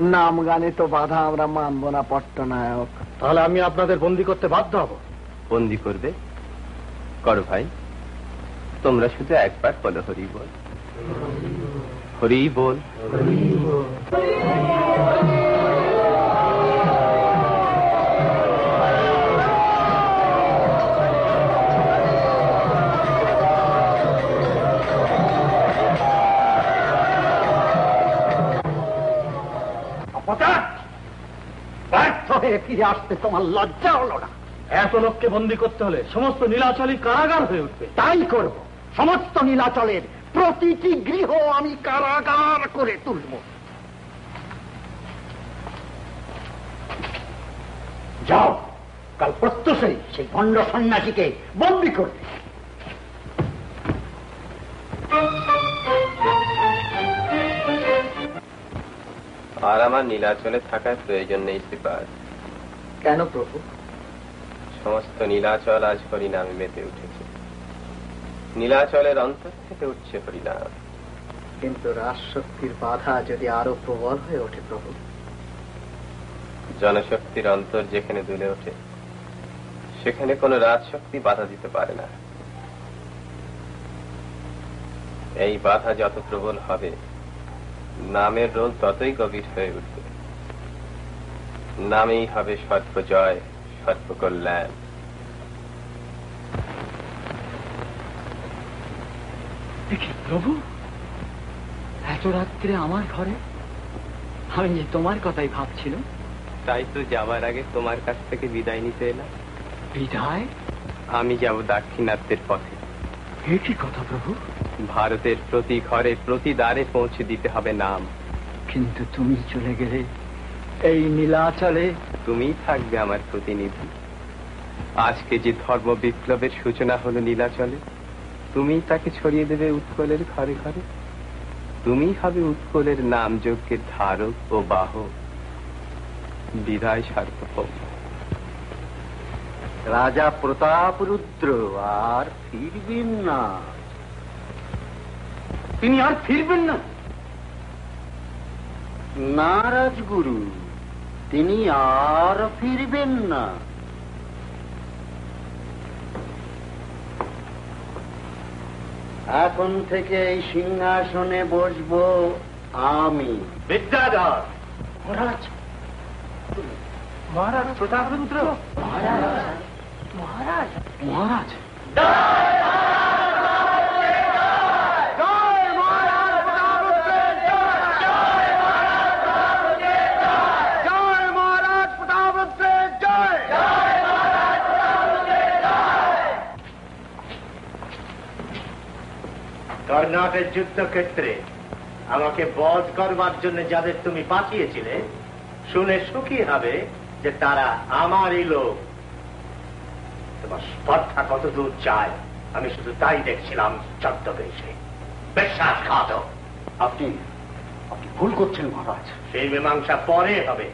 নাম গানে তো বাধা আমরা মানব না পট্টনায়ক। তাহলে আমি আপনাদের বন্দি করতে বাধ্য হব। বন্দি করবে? করো ভাই তোমরা শুধু একবার বলো হরি বল। হরি বল। ব্যর্থ হয়ে ফিরে আসতে তোমার লজ্জা হলো না। এত লোককে বন্দি করতে হলে সমস্ত নীলাচলই কারাগার হয়ে উঠবে। তাই করব। সমস্ত নীলাচলের প্রতিটি গৃহ আমি কারাগার করে তুলব। যাও কাল প্রত্যুষেই সেই ভণ্ড সন্ন্যাসীকে বন্দি করবে। আর আমার নীলাচলে থাকার প্রয়োজন নেই শ্রীপাদ কেন প্রভু? সমস্ত নীলাচল আজ হরিনামে মেতে উঠেছে। নীলাচলের অন্তর থেকে উঠছে হরিনাম। কিন্তু রাজশক্তির বাধা যদি আরও প্রবল হয়ে ওঠে প্রভু? জনশক্তির অন্তর যেখানে দুলে ওঠে সেখানে কোনো রাজশক্তি বাধা দিতে পারে না। এই বাধা যত প্রবল হবে নামের রোল ততই গভীর হয়ে উঠবে। নামেই হবে সর্বজয় সর্বকল্যাণ দেখি প্রভু এত রাত্রে আমার ঘরে? আমি যে তোমার কথাই ভাবছিলাম। তাই তো যাওয়ার আগে তোমার কাছ থেকে বিদায় নিতে এলাম। বিদায়? আমি যাব দাক্ষিণাত্যের পথে। এ কি কথা প্রভু? ভারতের প্রতি ঘরে প্রতি দ্বারে পৌঁছে দিতে হবে নাম। কিন্তু তুমি চলে গেলে এই নীলাচলে তুমিই থাকবে আমার প্রতিনিধি। আজকে যে ধর্ম বিপ্লবের সূচনা হলো নীলাচলে তুমিই তাকে ছড়িয়ে দেবে উৎকলের ঘরে ঘরে। তুমি হবে উৎকলের নাম যজ্ঞের ধারক ও বাহক। বিদায় সার্বভৌম। রাজা প্রতাপ রুদ্র আর ফিরবেন না। তিনি আর ফিরবেন না। না রাজগুরু। তিনি আর ফিরবেন না। এখন থেকে এই সিংহাসনে বসবো আমি। বিদ্যাধর! মহারাজ! মহারাজ প্রতাপরুদ্র মহারাজ! মহারাজ! কর্ণাটের যুদ্ধক্ষেত্রে আমাকে বধ করবার জন্য যাদের তুমি পাঠিয়েছিলে শুনে সুখী হবে যে তারা আমারই লোক। তোমার স্পর্ধা কত দূর যায়? আমি শুধু তাই দেখছিলাম এসে। বিশ্বাসঘাতক আপনি আপনি ভুল করছেন মহারাজ। সেই মীমাংসা পরে হবে।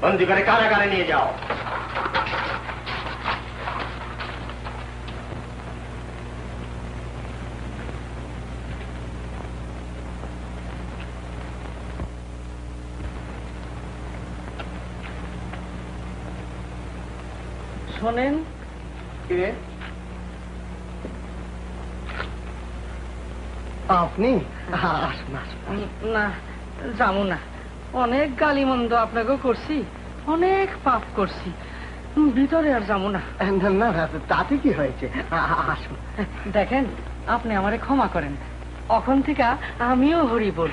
বন্দি করে কারাগারে নিয়ে যাও। শোনেন। আপনি? না যাব না। অনেক গালিমন্দ আপনাকেও করছি অনেক পাপ করছি। ভিতরে আর যাব না। না তাতে কি হয়েছে? আসুন। দেখেন আপনি আমারে ক্ষমা করেন। অখন থেকে আমিও হরি বল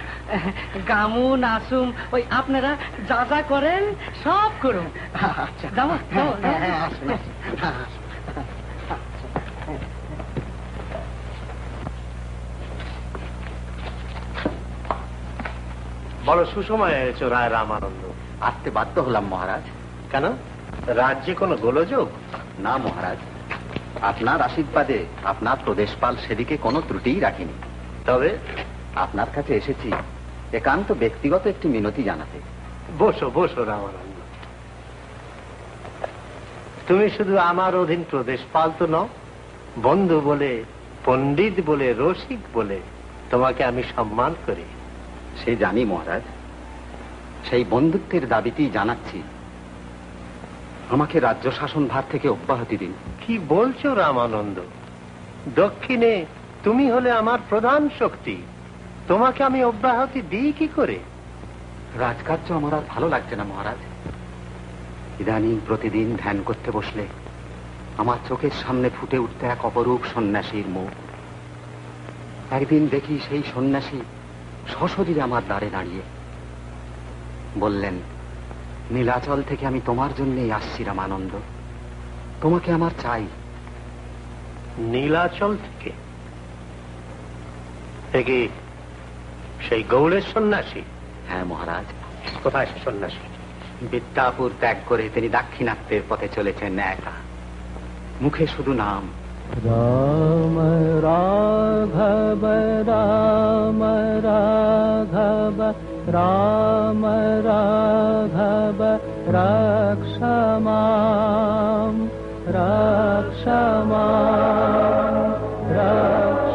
গামু নাচুম ওই আপনারা যা যা করেন সব করুন। যাব। বড় সুসময় হয়েছে রায় রামানন্দ। আসতে বাধ্য হলাম মহারাজ। কেন? রাজ্যে কোনো গোলযোগ? না মহারাজ। আপনার আশীর্বাদে আপনার প্রদেশপাল সেদিকে কোনো ত্রুটিই রাখিনি। তবে আপনার কাছে এসেছি। একান্ত ব্যক্তিগত একটি মিনতি জানাতে। বসো বসো রামানন্দ। তুমি শুধু আমার অধীন প্রদেশ পালতো নও বন্ধু বলে পণ্ডিত বলে রসিক বলে তোমাকে আমি সম্মান করি। সে জানি মহারাজ সেই বন্ধুত্বের দাবিতেই জানাচ্ছি। আমাকে রাজ্য শাসন ভার থেকে অব্যাহতি দিন। কি বলছো রামানন্দ? দক্ষিণে তুমি হলে আমার প্রধান শক্তি। তোমাকে আমি অব্যাহতি দিই কি করে? রাজকার্য আমার আর ভালো লাগছে না মহারাজ। ইদানিং প্রতিদিন ধ্যান করতে বসলে আমার চোখের সামনে ফুটে উঠতে এক অপরূপ সন্ন্যাসীর মুখ। একদিন দেখি সেই সন্ন্যাসী সশরীরে আমার দ্বারে দাঁড়িয়ে। বললেন নীলাচল থেকে আমি তোমার জন্যই আসছি রামানন্দ। তোমাকে আমার চাই। নীলাচল থেকে? নাকি সেই গৌড়ের সন্ন্যাসী। হ্যাঁ মহারাজ। কোথায় সে সন্ন্যাসী? বিদ্যাপুর ত্যাগ করে তিনি দাক্ষিণাত্যের পথে চলেছেন একা। মুখে শুধু নাম। রাম রাঘব রাম রাঘব রাম রাঘব রাক্ষমাম রাক্ষমাম রাক্ষ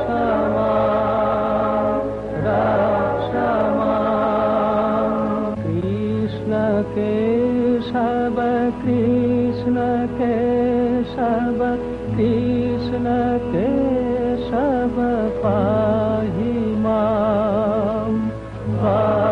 far.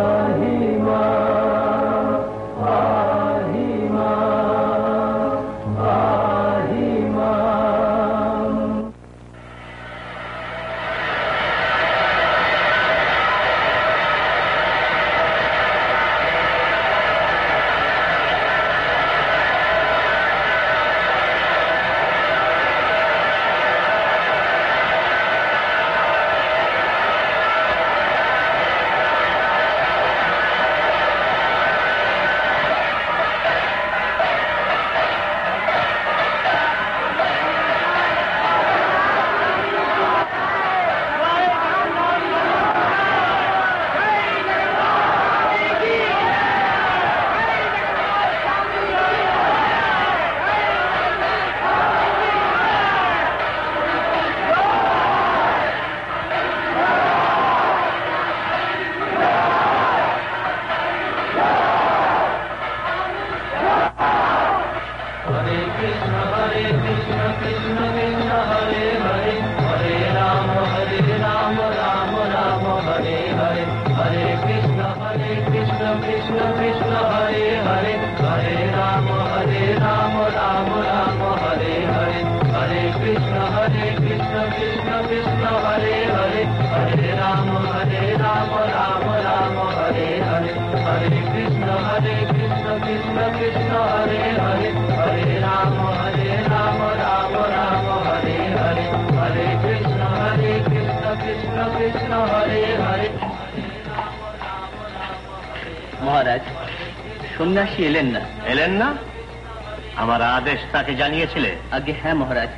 আগে হ্যাঁ মহারাজ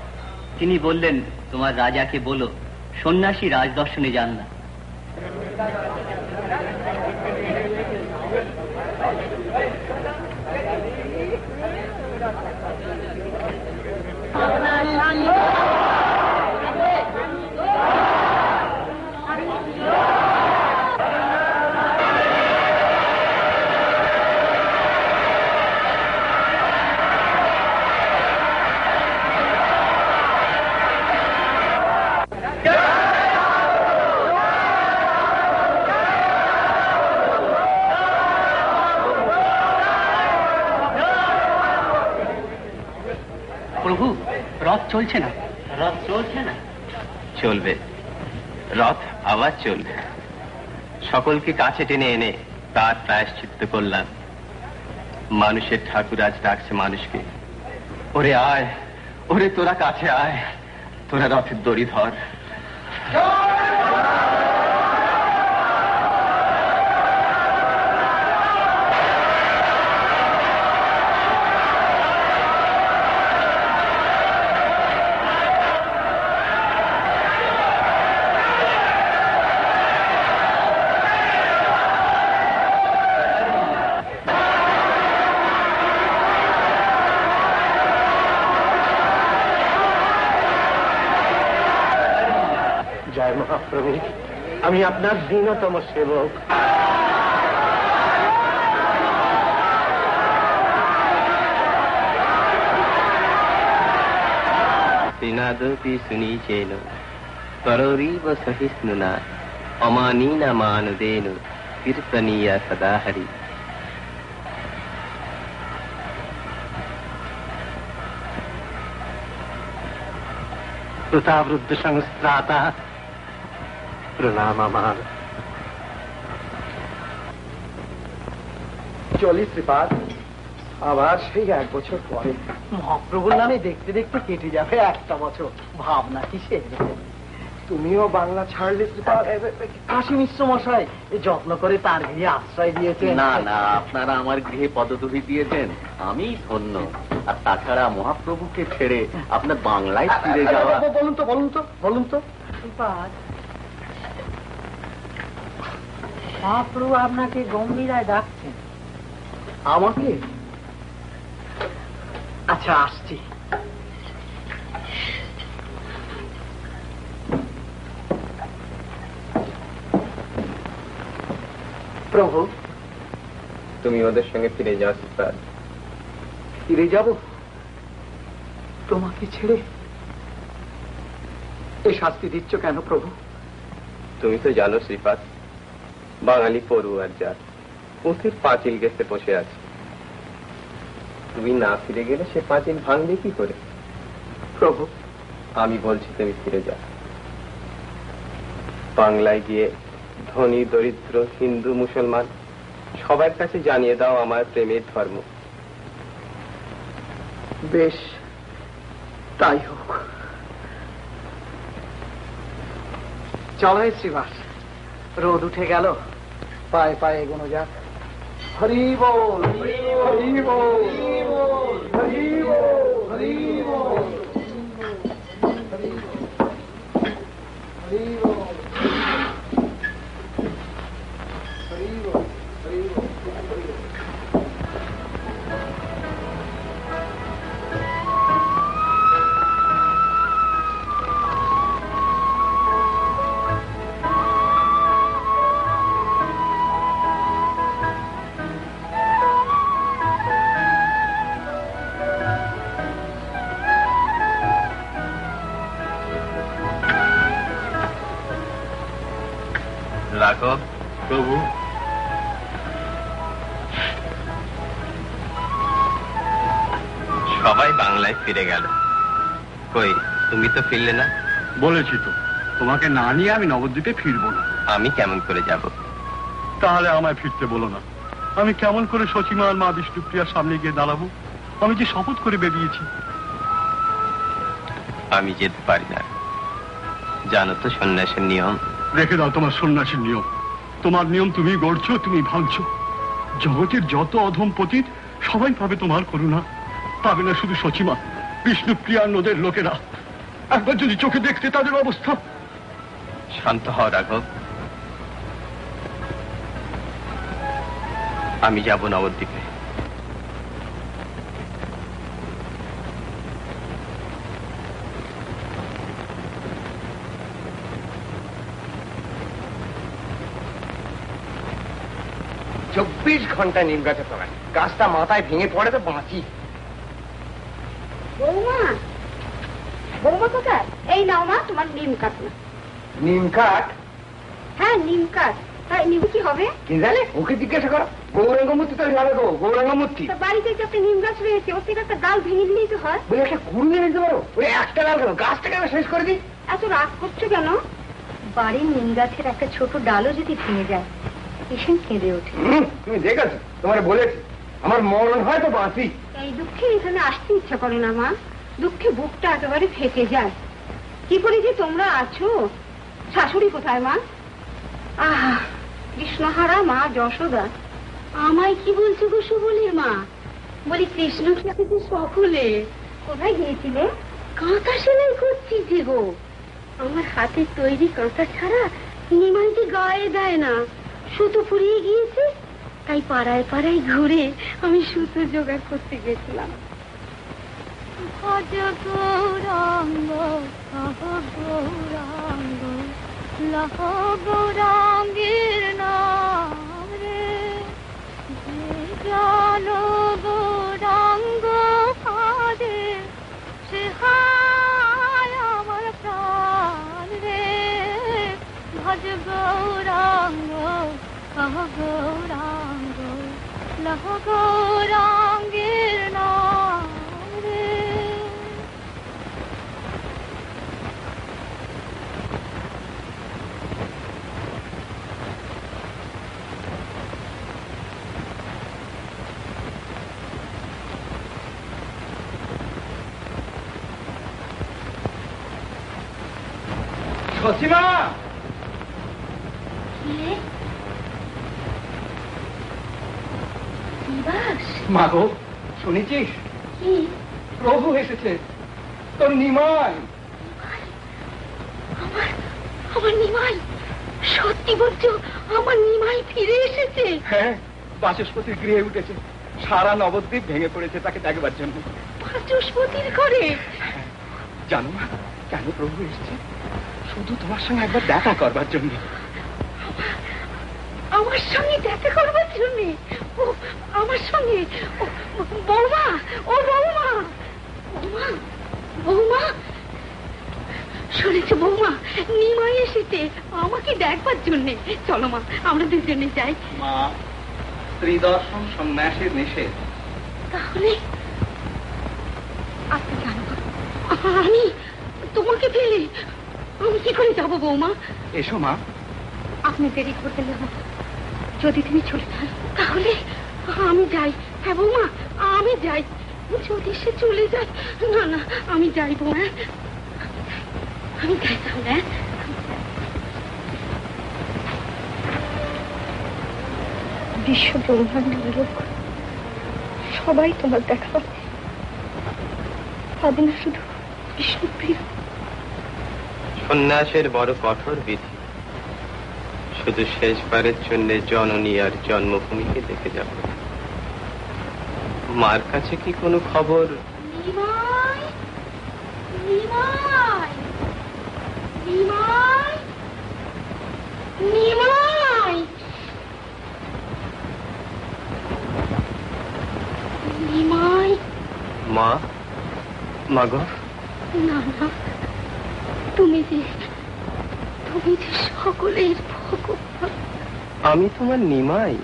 তিনি বললেন তোমার রাজাকে বলো সন্ন্যাসী রাজদর্শনে যান না প্রভু রথ চলছে না? রথ চলছে না? চলবে। রথ আবার চলবে। সকলকে কাছে টেনে এনে তার প্রায়শ্চিত্ত করলাম মানুষের ঠাকুর আজ ডাকছে মানুষকে। ওরে আয় ওরে তোরা কাছে আয়। তোরা রথের দড়ি ধর। আমি আপনার দীনতম সেবক শ্রীনাদপি সুনীচেন তরীব সহিষ্ণুনা অমানীন মানদেন কীর্তনীয় সদা হরি প্রতাবরুদ্ধ সংস্ত্রাতা প্রণাম আমার চলি শ্রীপাদ আবার সেই এক বছর পরে। মহাপ্রভুর নামে দেখতে দেখতে কেটে যাবে একটা বছর। ভাবনা কিসে তুমিও বাংলা ছাড়লে কাশী মিশ্র মশাই এ যত্ন করে তার গৃহে আশ্রয় দিয়েছে না না আপনারা আমার গৃহে পদধূলি দিয়েছেন। আমি ধন্য। আর তাছাড়া মহাপ্রভুকে ছেড়ে আপনার বাংলায় ফিরে যাওয়া বলুন তো বলুন তো বলুন তো। মহাপ্রভু আপনাকে গম্ভীরায় ডাকছেন আমাকে? আচ্ছা আসছি। প্রভু? তুমি ওদের সঙ্গে ফিরে যাও শ্রীপাদ ফিরে যাব? তোমাকে ছেড়ে এই শাস্তি দিচ্ছ কেন প্রভু? তুমি তো জানো শ্রীপাদ বাঙালি পড়ুয়ার জাত। পুঁথির পাঁচিল গেছে বসে আছে। তুমি না ফিরে গেলে সে পাঁচিল ভাঙবে কি করে? প্রভু, আমি বলছি তুমি ফিরে যাও। বাংলায় গিয়ে ধনী, দরিদ্র, হিন্দু, মুসলমান, সবার কাছে জানিয়ে দাও আমার প্রেমের ধর্ম। বেশ, তাই হোক। চলাই শ্রীবাস, রোদ উঠে গেল। পায়ে পায়ে এগোনো যাক হরি বল হরি বল হরি বল হরি বল হরি বল ফিরে গেল। কই তুমি তো ফিরলে না? বলেছি তো তোমাকে না নিয়ে আমি নবদ্বীপে ফিরবো না। আমি কেমন করে যাব? তাহলে আমায় ফিরতে বলো না। আমি কেমন করে সচিমা আর মা বিষ্ণুপ্রিয়ার সামনে গিয়ে দাঁড়াবো? আমি যে শপথ করে বেরিয়েছি। আমি যেতে পারি না। জানো তো সন্ন্যাসের নিয়ম? রেখে দাও তোমার সন্ন্যাসীর নিয়ম। তোমার নিয়ম তুমি গড়ছো তুমি ভাঙছো। জগতের যত অধম পতিত সবাই পাবে তোমার করুণা। পাবে না শুধু সচিমা বিষ্ণুপ্রিয়া নদের লোকেরা। একবার যদি চোখে দেখতে তাদের অবস্থা। শান্ত হও রাঘব। আমি যাব নবদ্বীপে চব্বিশ ঘণ্টা নিম গাছে তলায় গাছটা মাথায় ভেঙে পড়ে তো বাঁচি। বৌমা? বৌমা কোথায়? এই নাও মা তোমার নিম কাঠ না নিম কাঠ? হ্যাঁ নিম কাঠ। তাই নিম কি হবে? কি জানে? ওকে জিজ্ঞাসা করো। গৌরাঙ্গ মূর্তি তো যাবে গো গৌরাঙ্গ মূর্তি বাড়িতে যে একটা নিম গাছ রয়েছে ওর থেকে একটা ডাল ভেঙে তো হয়। বলে একটা কুড়ি নিয়ে নিতে পারো? ওই একটা ডাল কেন? গাছটাকে আমি শেষ করে দিই। এত রাগ করছ কেন? বাড়ির নিম গাছের একটা ছোট ডালও যদি ভেঙে যায় ভীষণ কেঁদে ওঠে। তুমি দেখেছ তোমার বলেছি। আমার মরণ হয় তো বাঁচি। এই দুঃখে এখানে আসতে ইচ্ছা করে না, মা। দুঃখে বুকটা একেবারে ফেটে যায়। কি করে যে তোমরা আছো? শাশুড়ি কোথায়, মা? আহা, কৃষ্ণহারা মা যশোদা। আমায় কি বলছো গো সুবলের মা? বলি কৃষ্ণ যে সকলে। কোথায় গিয়েছিলে? কাঁথা সেলাই করছি যে গো। আমার হাতের তৈরি কাঁথা ছাড়া নিমাইতে গায়ে দেয় না। সুতো ফুরিয়ে গিয়েছে? তাই পাড়ায় পাড়ায় ঘুরে আমি সুতো জোগাড় করতে গেছিলাম। ভজ গৌরাঙ্গ রে। আমার রে। গৌরাঙ্গ সহ গৌরাঙ্গ লহ গৌরাঙ্গের নাম রে সসীমা মা গো শুনেছিস? প্রভু এসেছে তোর নিমাই। আমার আমার নিমাই। সত্যি বলছো আমার নিমাই ফিরে এসেছে। হ্যাঁ বাচস্পতির গৃহে উঠেছে। সারা নবদ্বীপ ভেঙে পড়েছে তাকে দেখবার জন্য। বাচস্পতির ঘরে? জানো না কেন প্রভু এসেছে? শুধু তোমার সঙ্গে একবার দেখা করবার জন্য। আমার সঙ্গে দেখা করবার জন্য ও আমার সঙ্গে? বৌমা ও বৌমা বৌমা বৌমা শুনেছো বৌমা নিমাই এসেছে আমাকে দেখবার জন্যে। চলো মা আমরা দুজনে যাই। মা স্ত্রী দর্শন সন্ন্যাসের নিষেধ। তাহলে আপনি জানো আমি তোমাকে ফেলে আমি কি করে যাব বৌমা এসো মা। আপনি দেরি করতে না। যদি তুমি চলে যান, তাহলে আমি যাই। হ্যাঁ বৌমা, আমি যাই। যদি সে চলে যায়, না না, আমি যাই বৌমা। আমি যাই তাহলে হ্যাঁ? বিশ্ব ব্রহ্মাণ্ডের লোক সবাই তোমার দেখা পাবে। পাবে না শুধু বিষ্ণুপ্রিয়। সন্ন্যাসের বড় কঠোর বিধি। শুধু শেষবারের জন্য জননী আর জন্মভূমিকে দেখে যাব। মার কাছে কি কোনো খবর? মা মাগো না না তুমি যে তুমি যে সকলের আমি তোমার নিমাই।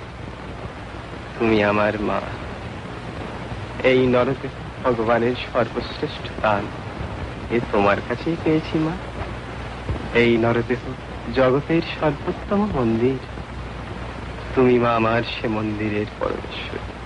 তুমি আমার মা। এই নরকে ভগবানের সর্বশ্রেষ্ঠ দান। এ তোমার কাছেই পেয়েছি মা। এই নরদেহ জগতের সর্বোত্তম মন্দির। তুমি মা আমার সে মন্দিরের পরমেশ্বর।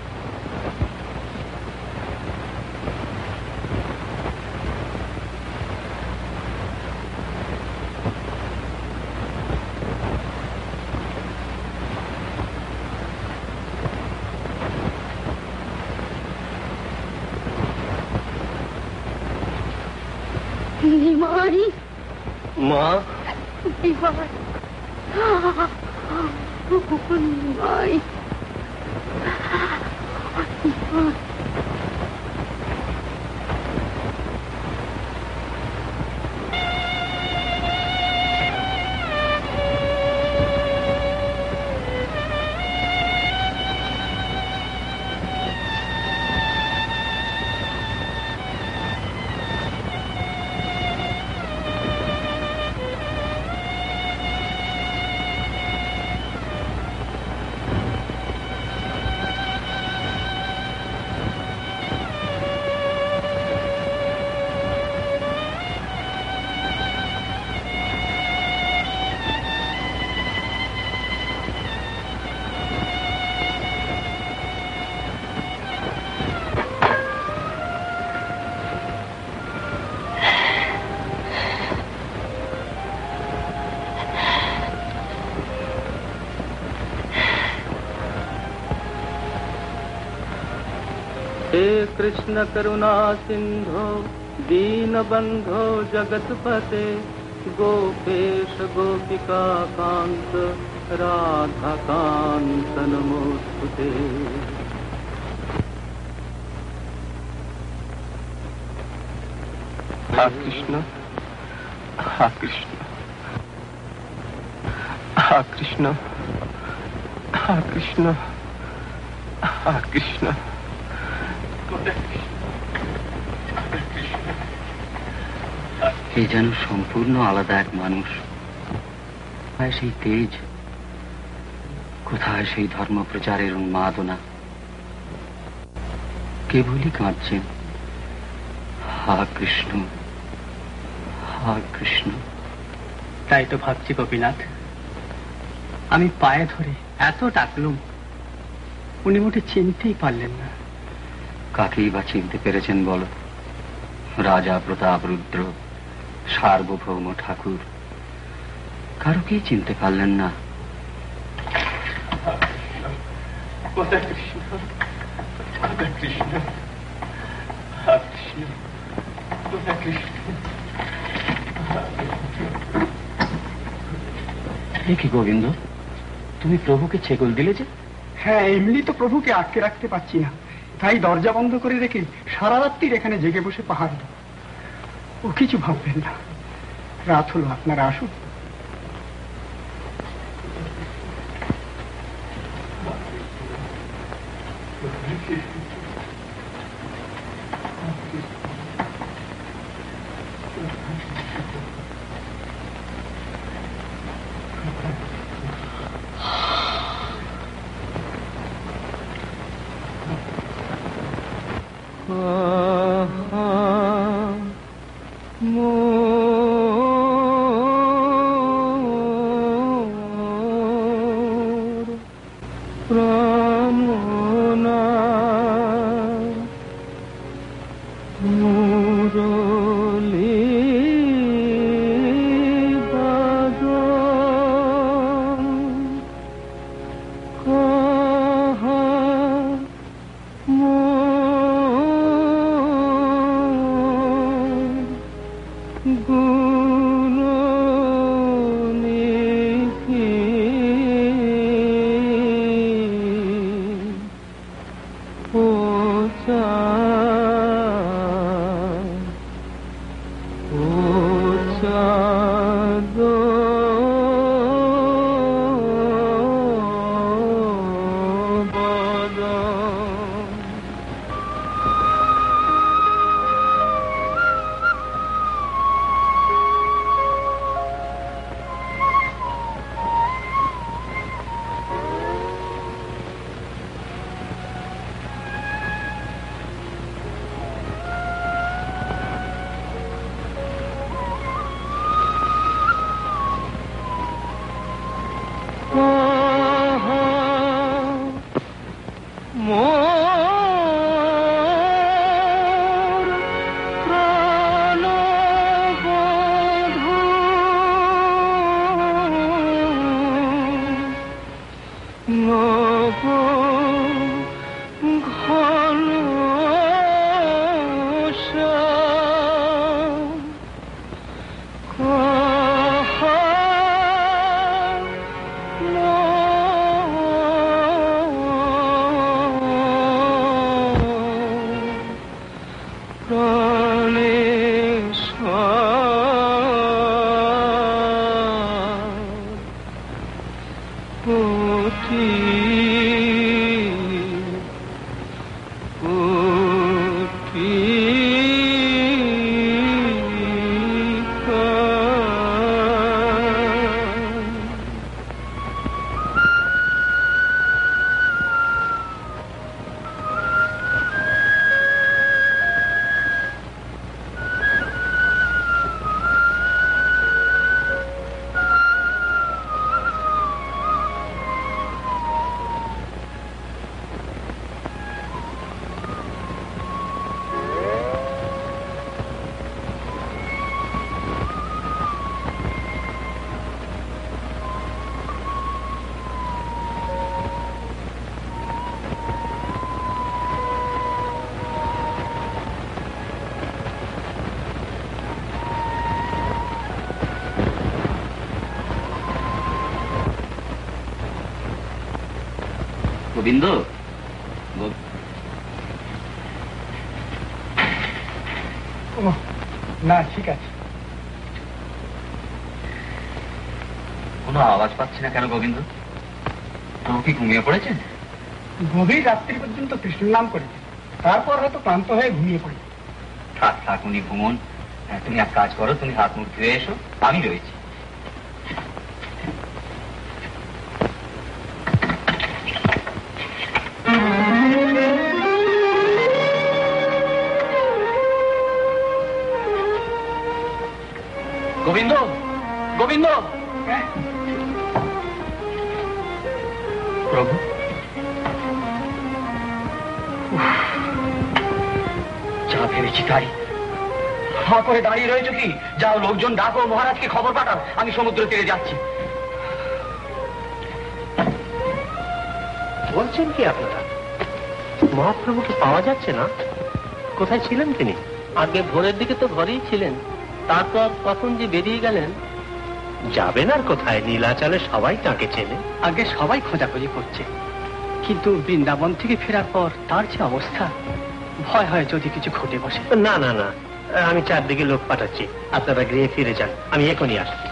कृष्ण करुणा सिंधो, दीन बंधो जगत पते गोपेश गोपिका कान्त राधाकान्त नमोस्तुते। हा कृष्ण हा कृष्ण हा कृष्ण हा कृष्ण हा कृष्ण। এ যেন সম্পূর্ণ আলাদা এক মানুষ। কোথায় সেই তেজ? কোথায় সেই ধর্ম প্রচারের উন্মাদনা কেবলই কাঁদছেন? হা কৃষ্ণ হা কৃষ্ণ। তাই তো ভাবছি গোপীনাথ, আমি পায়ে ধরে এত ডাকলুম, উনি মোটে চিনতেই পারলেন না। কাকেই বা চিনতে পেরেছেন বলো? রাজা প্রতাপ রুদ্র সার্বভৌম ঠাকুর কারোকেই চিনতে পারলেন না? কৃষ্ণ কৃষ্ণ কৃষ্ণ কি গোবিন্দ? তুমি প্রভুকে ছেগল দিলে যে? হ্যাঁ এমনি তো প্রভুকে আটকে রাখতে পারছি না। তাই দরজা বন্ধ করে রেখে সারা রাত্রির এখানে জেগে বসে পাহাড়। ও কিছু ভাববেন না রাত হলো, আপনারা আসুন Ooh. গোবিন্দ? না ঠিক আছে। কোনো আওয়াজ পাচ্ছি না কেন গোবিন্দ? প্রভু কি ঘুমিয়ে পড়েছেন? গভীর রাত্রি পর্যন্ত কৃষ্ণের নাম করেছে তারপর হয়তো ক্লান্ত হয়ে ঘুমিয়ে পড়ে। থাক থাক উনি ঘুমন। হ্যাঁ, তুমি এক কাজ করো তুমি হাত মুখ ধুয়ে এসো। আমি রয়েছি। করে দাঁড়িয়ে রয়েছে কি? যাও লোকজন ডাকো মহারাজকে খবর পাঠাও। আমি সমুদ্র তীরে যাচ্ছি। বলছেন কি আপনারা মহাপ্রভুকে পাওয়া যাচ্ছে না? কোথায় ছিলেন তিনি? আগে ভোরের দিকে তো ঘরেই ছিলেন। তারপর কখন যে বেরিয়ে গেলেন? যাবেন আর কোথায়? নীলাচলে সবাই তাকে চেনে। আগে সবাই খোঁজাখুঁজি করছে। কিন্তু বৃন্দাবন থেকে ফেরার পর তার যে অবস্থা ভয় হয় যদি কিছু ঘটে বসে। না না না। আমি চারদিকে লোক পাঠাচ্ছি। আপনারা গৃহে ফিরে যান। আমি এখনই আসছি।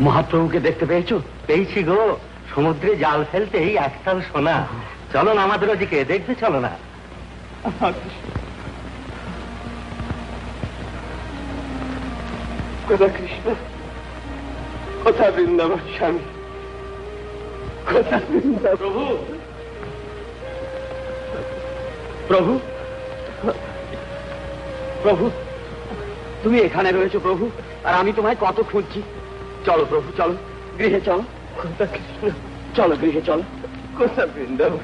মহাপ্রভুকে দেখতে পেয়েছ? পেয়েছি গো। সমুদ্রে জাল ফেলতেই একতাল সোনা। চলো না আমাদের ওদিকে দেখতে চলো না। কোথা কৃষ্ণ কোথা বৃন্দাবন স্বামী। কোথা বৃন্দাবন। প্রভু প্রভু? প্রভু তুমি এখানে রয়েছো প্রভু আর আমি তোমায় কত খুঁজছি। চলো প্রভু চলো গৃহে চলো। চলো গৃহে চলো। কোথা বৃন্দাবন?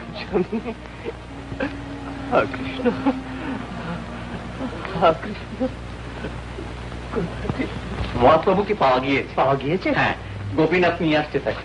কৃষ্ণ হা কৃষ্ণ মহাপ্রভুকে পাওয়া গিয়েছে। পাওয়া গিয়েছে? হ্যাঁ গোপীনাথ নিয়ে আসছে তাকে।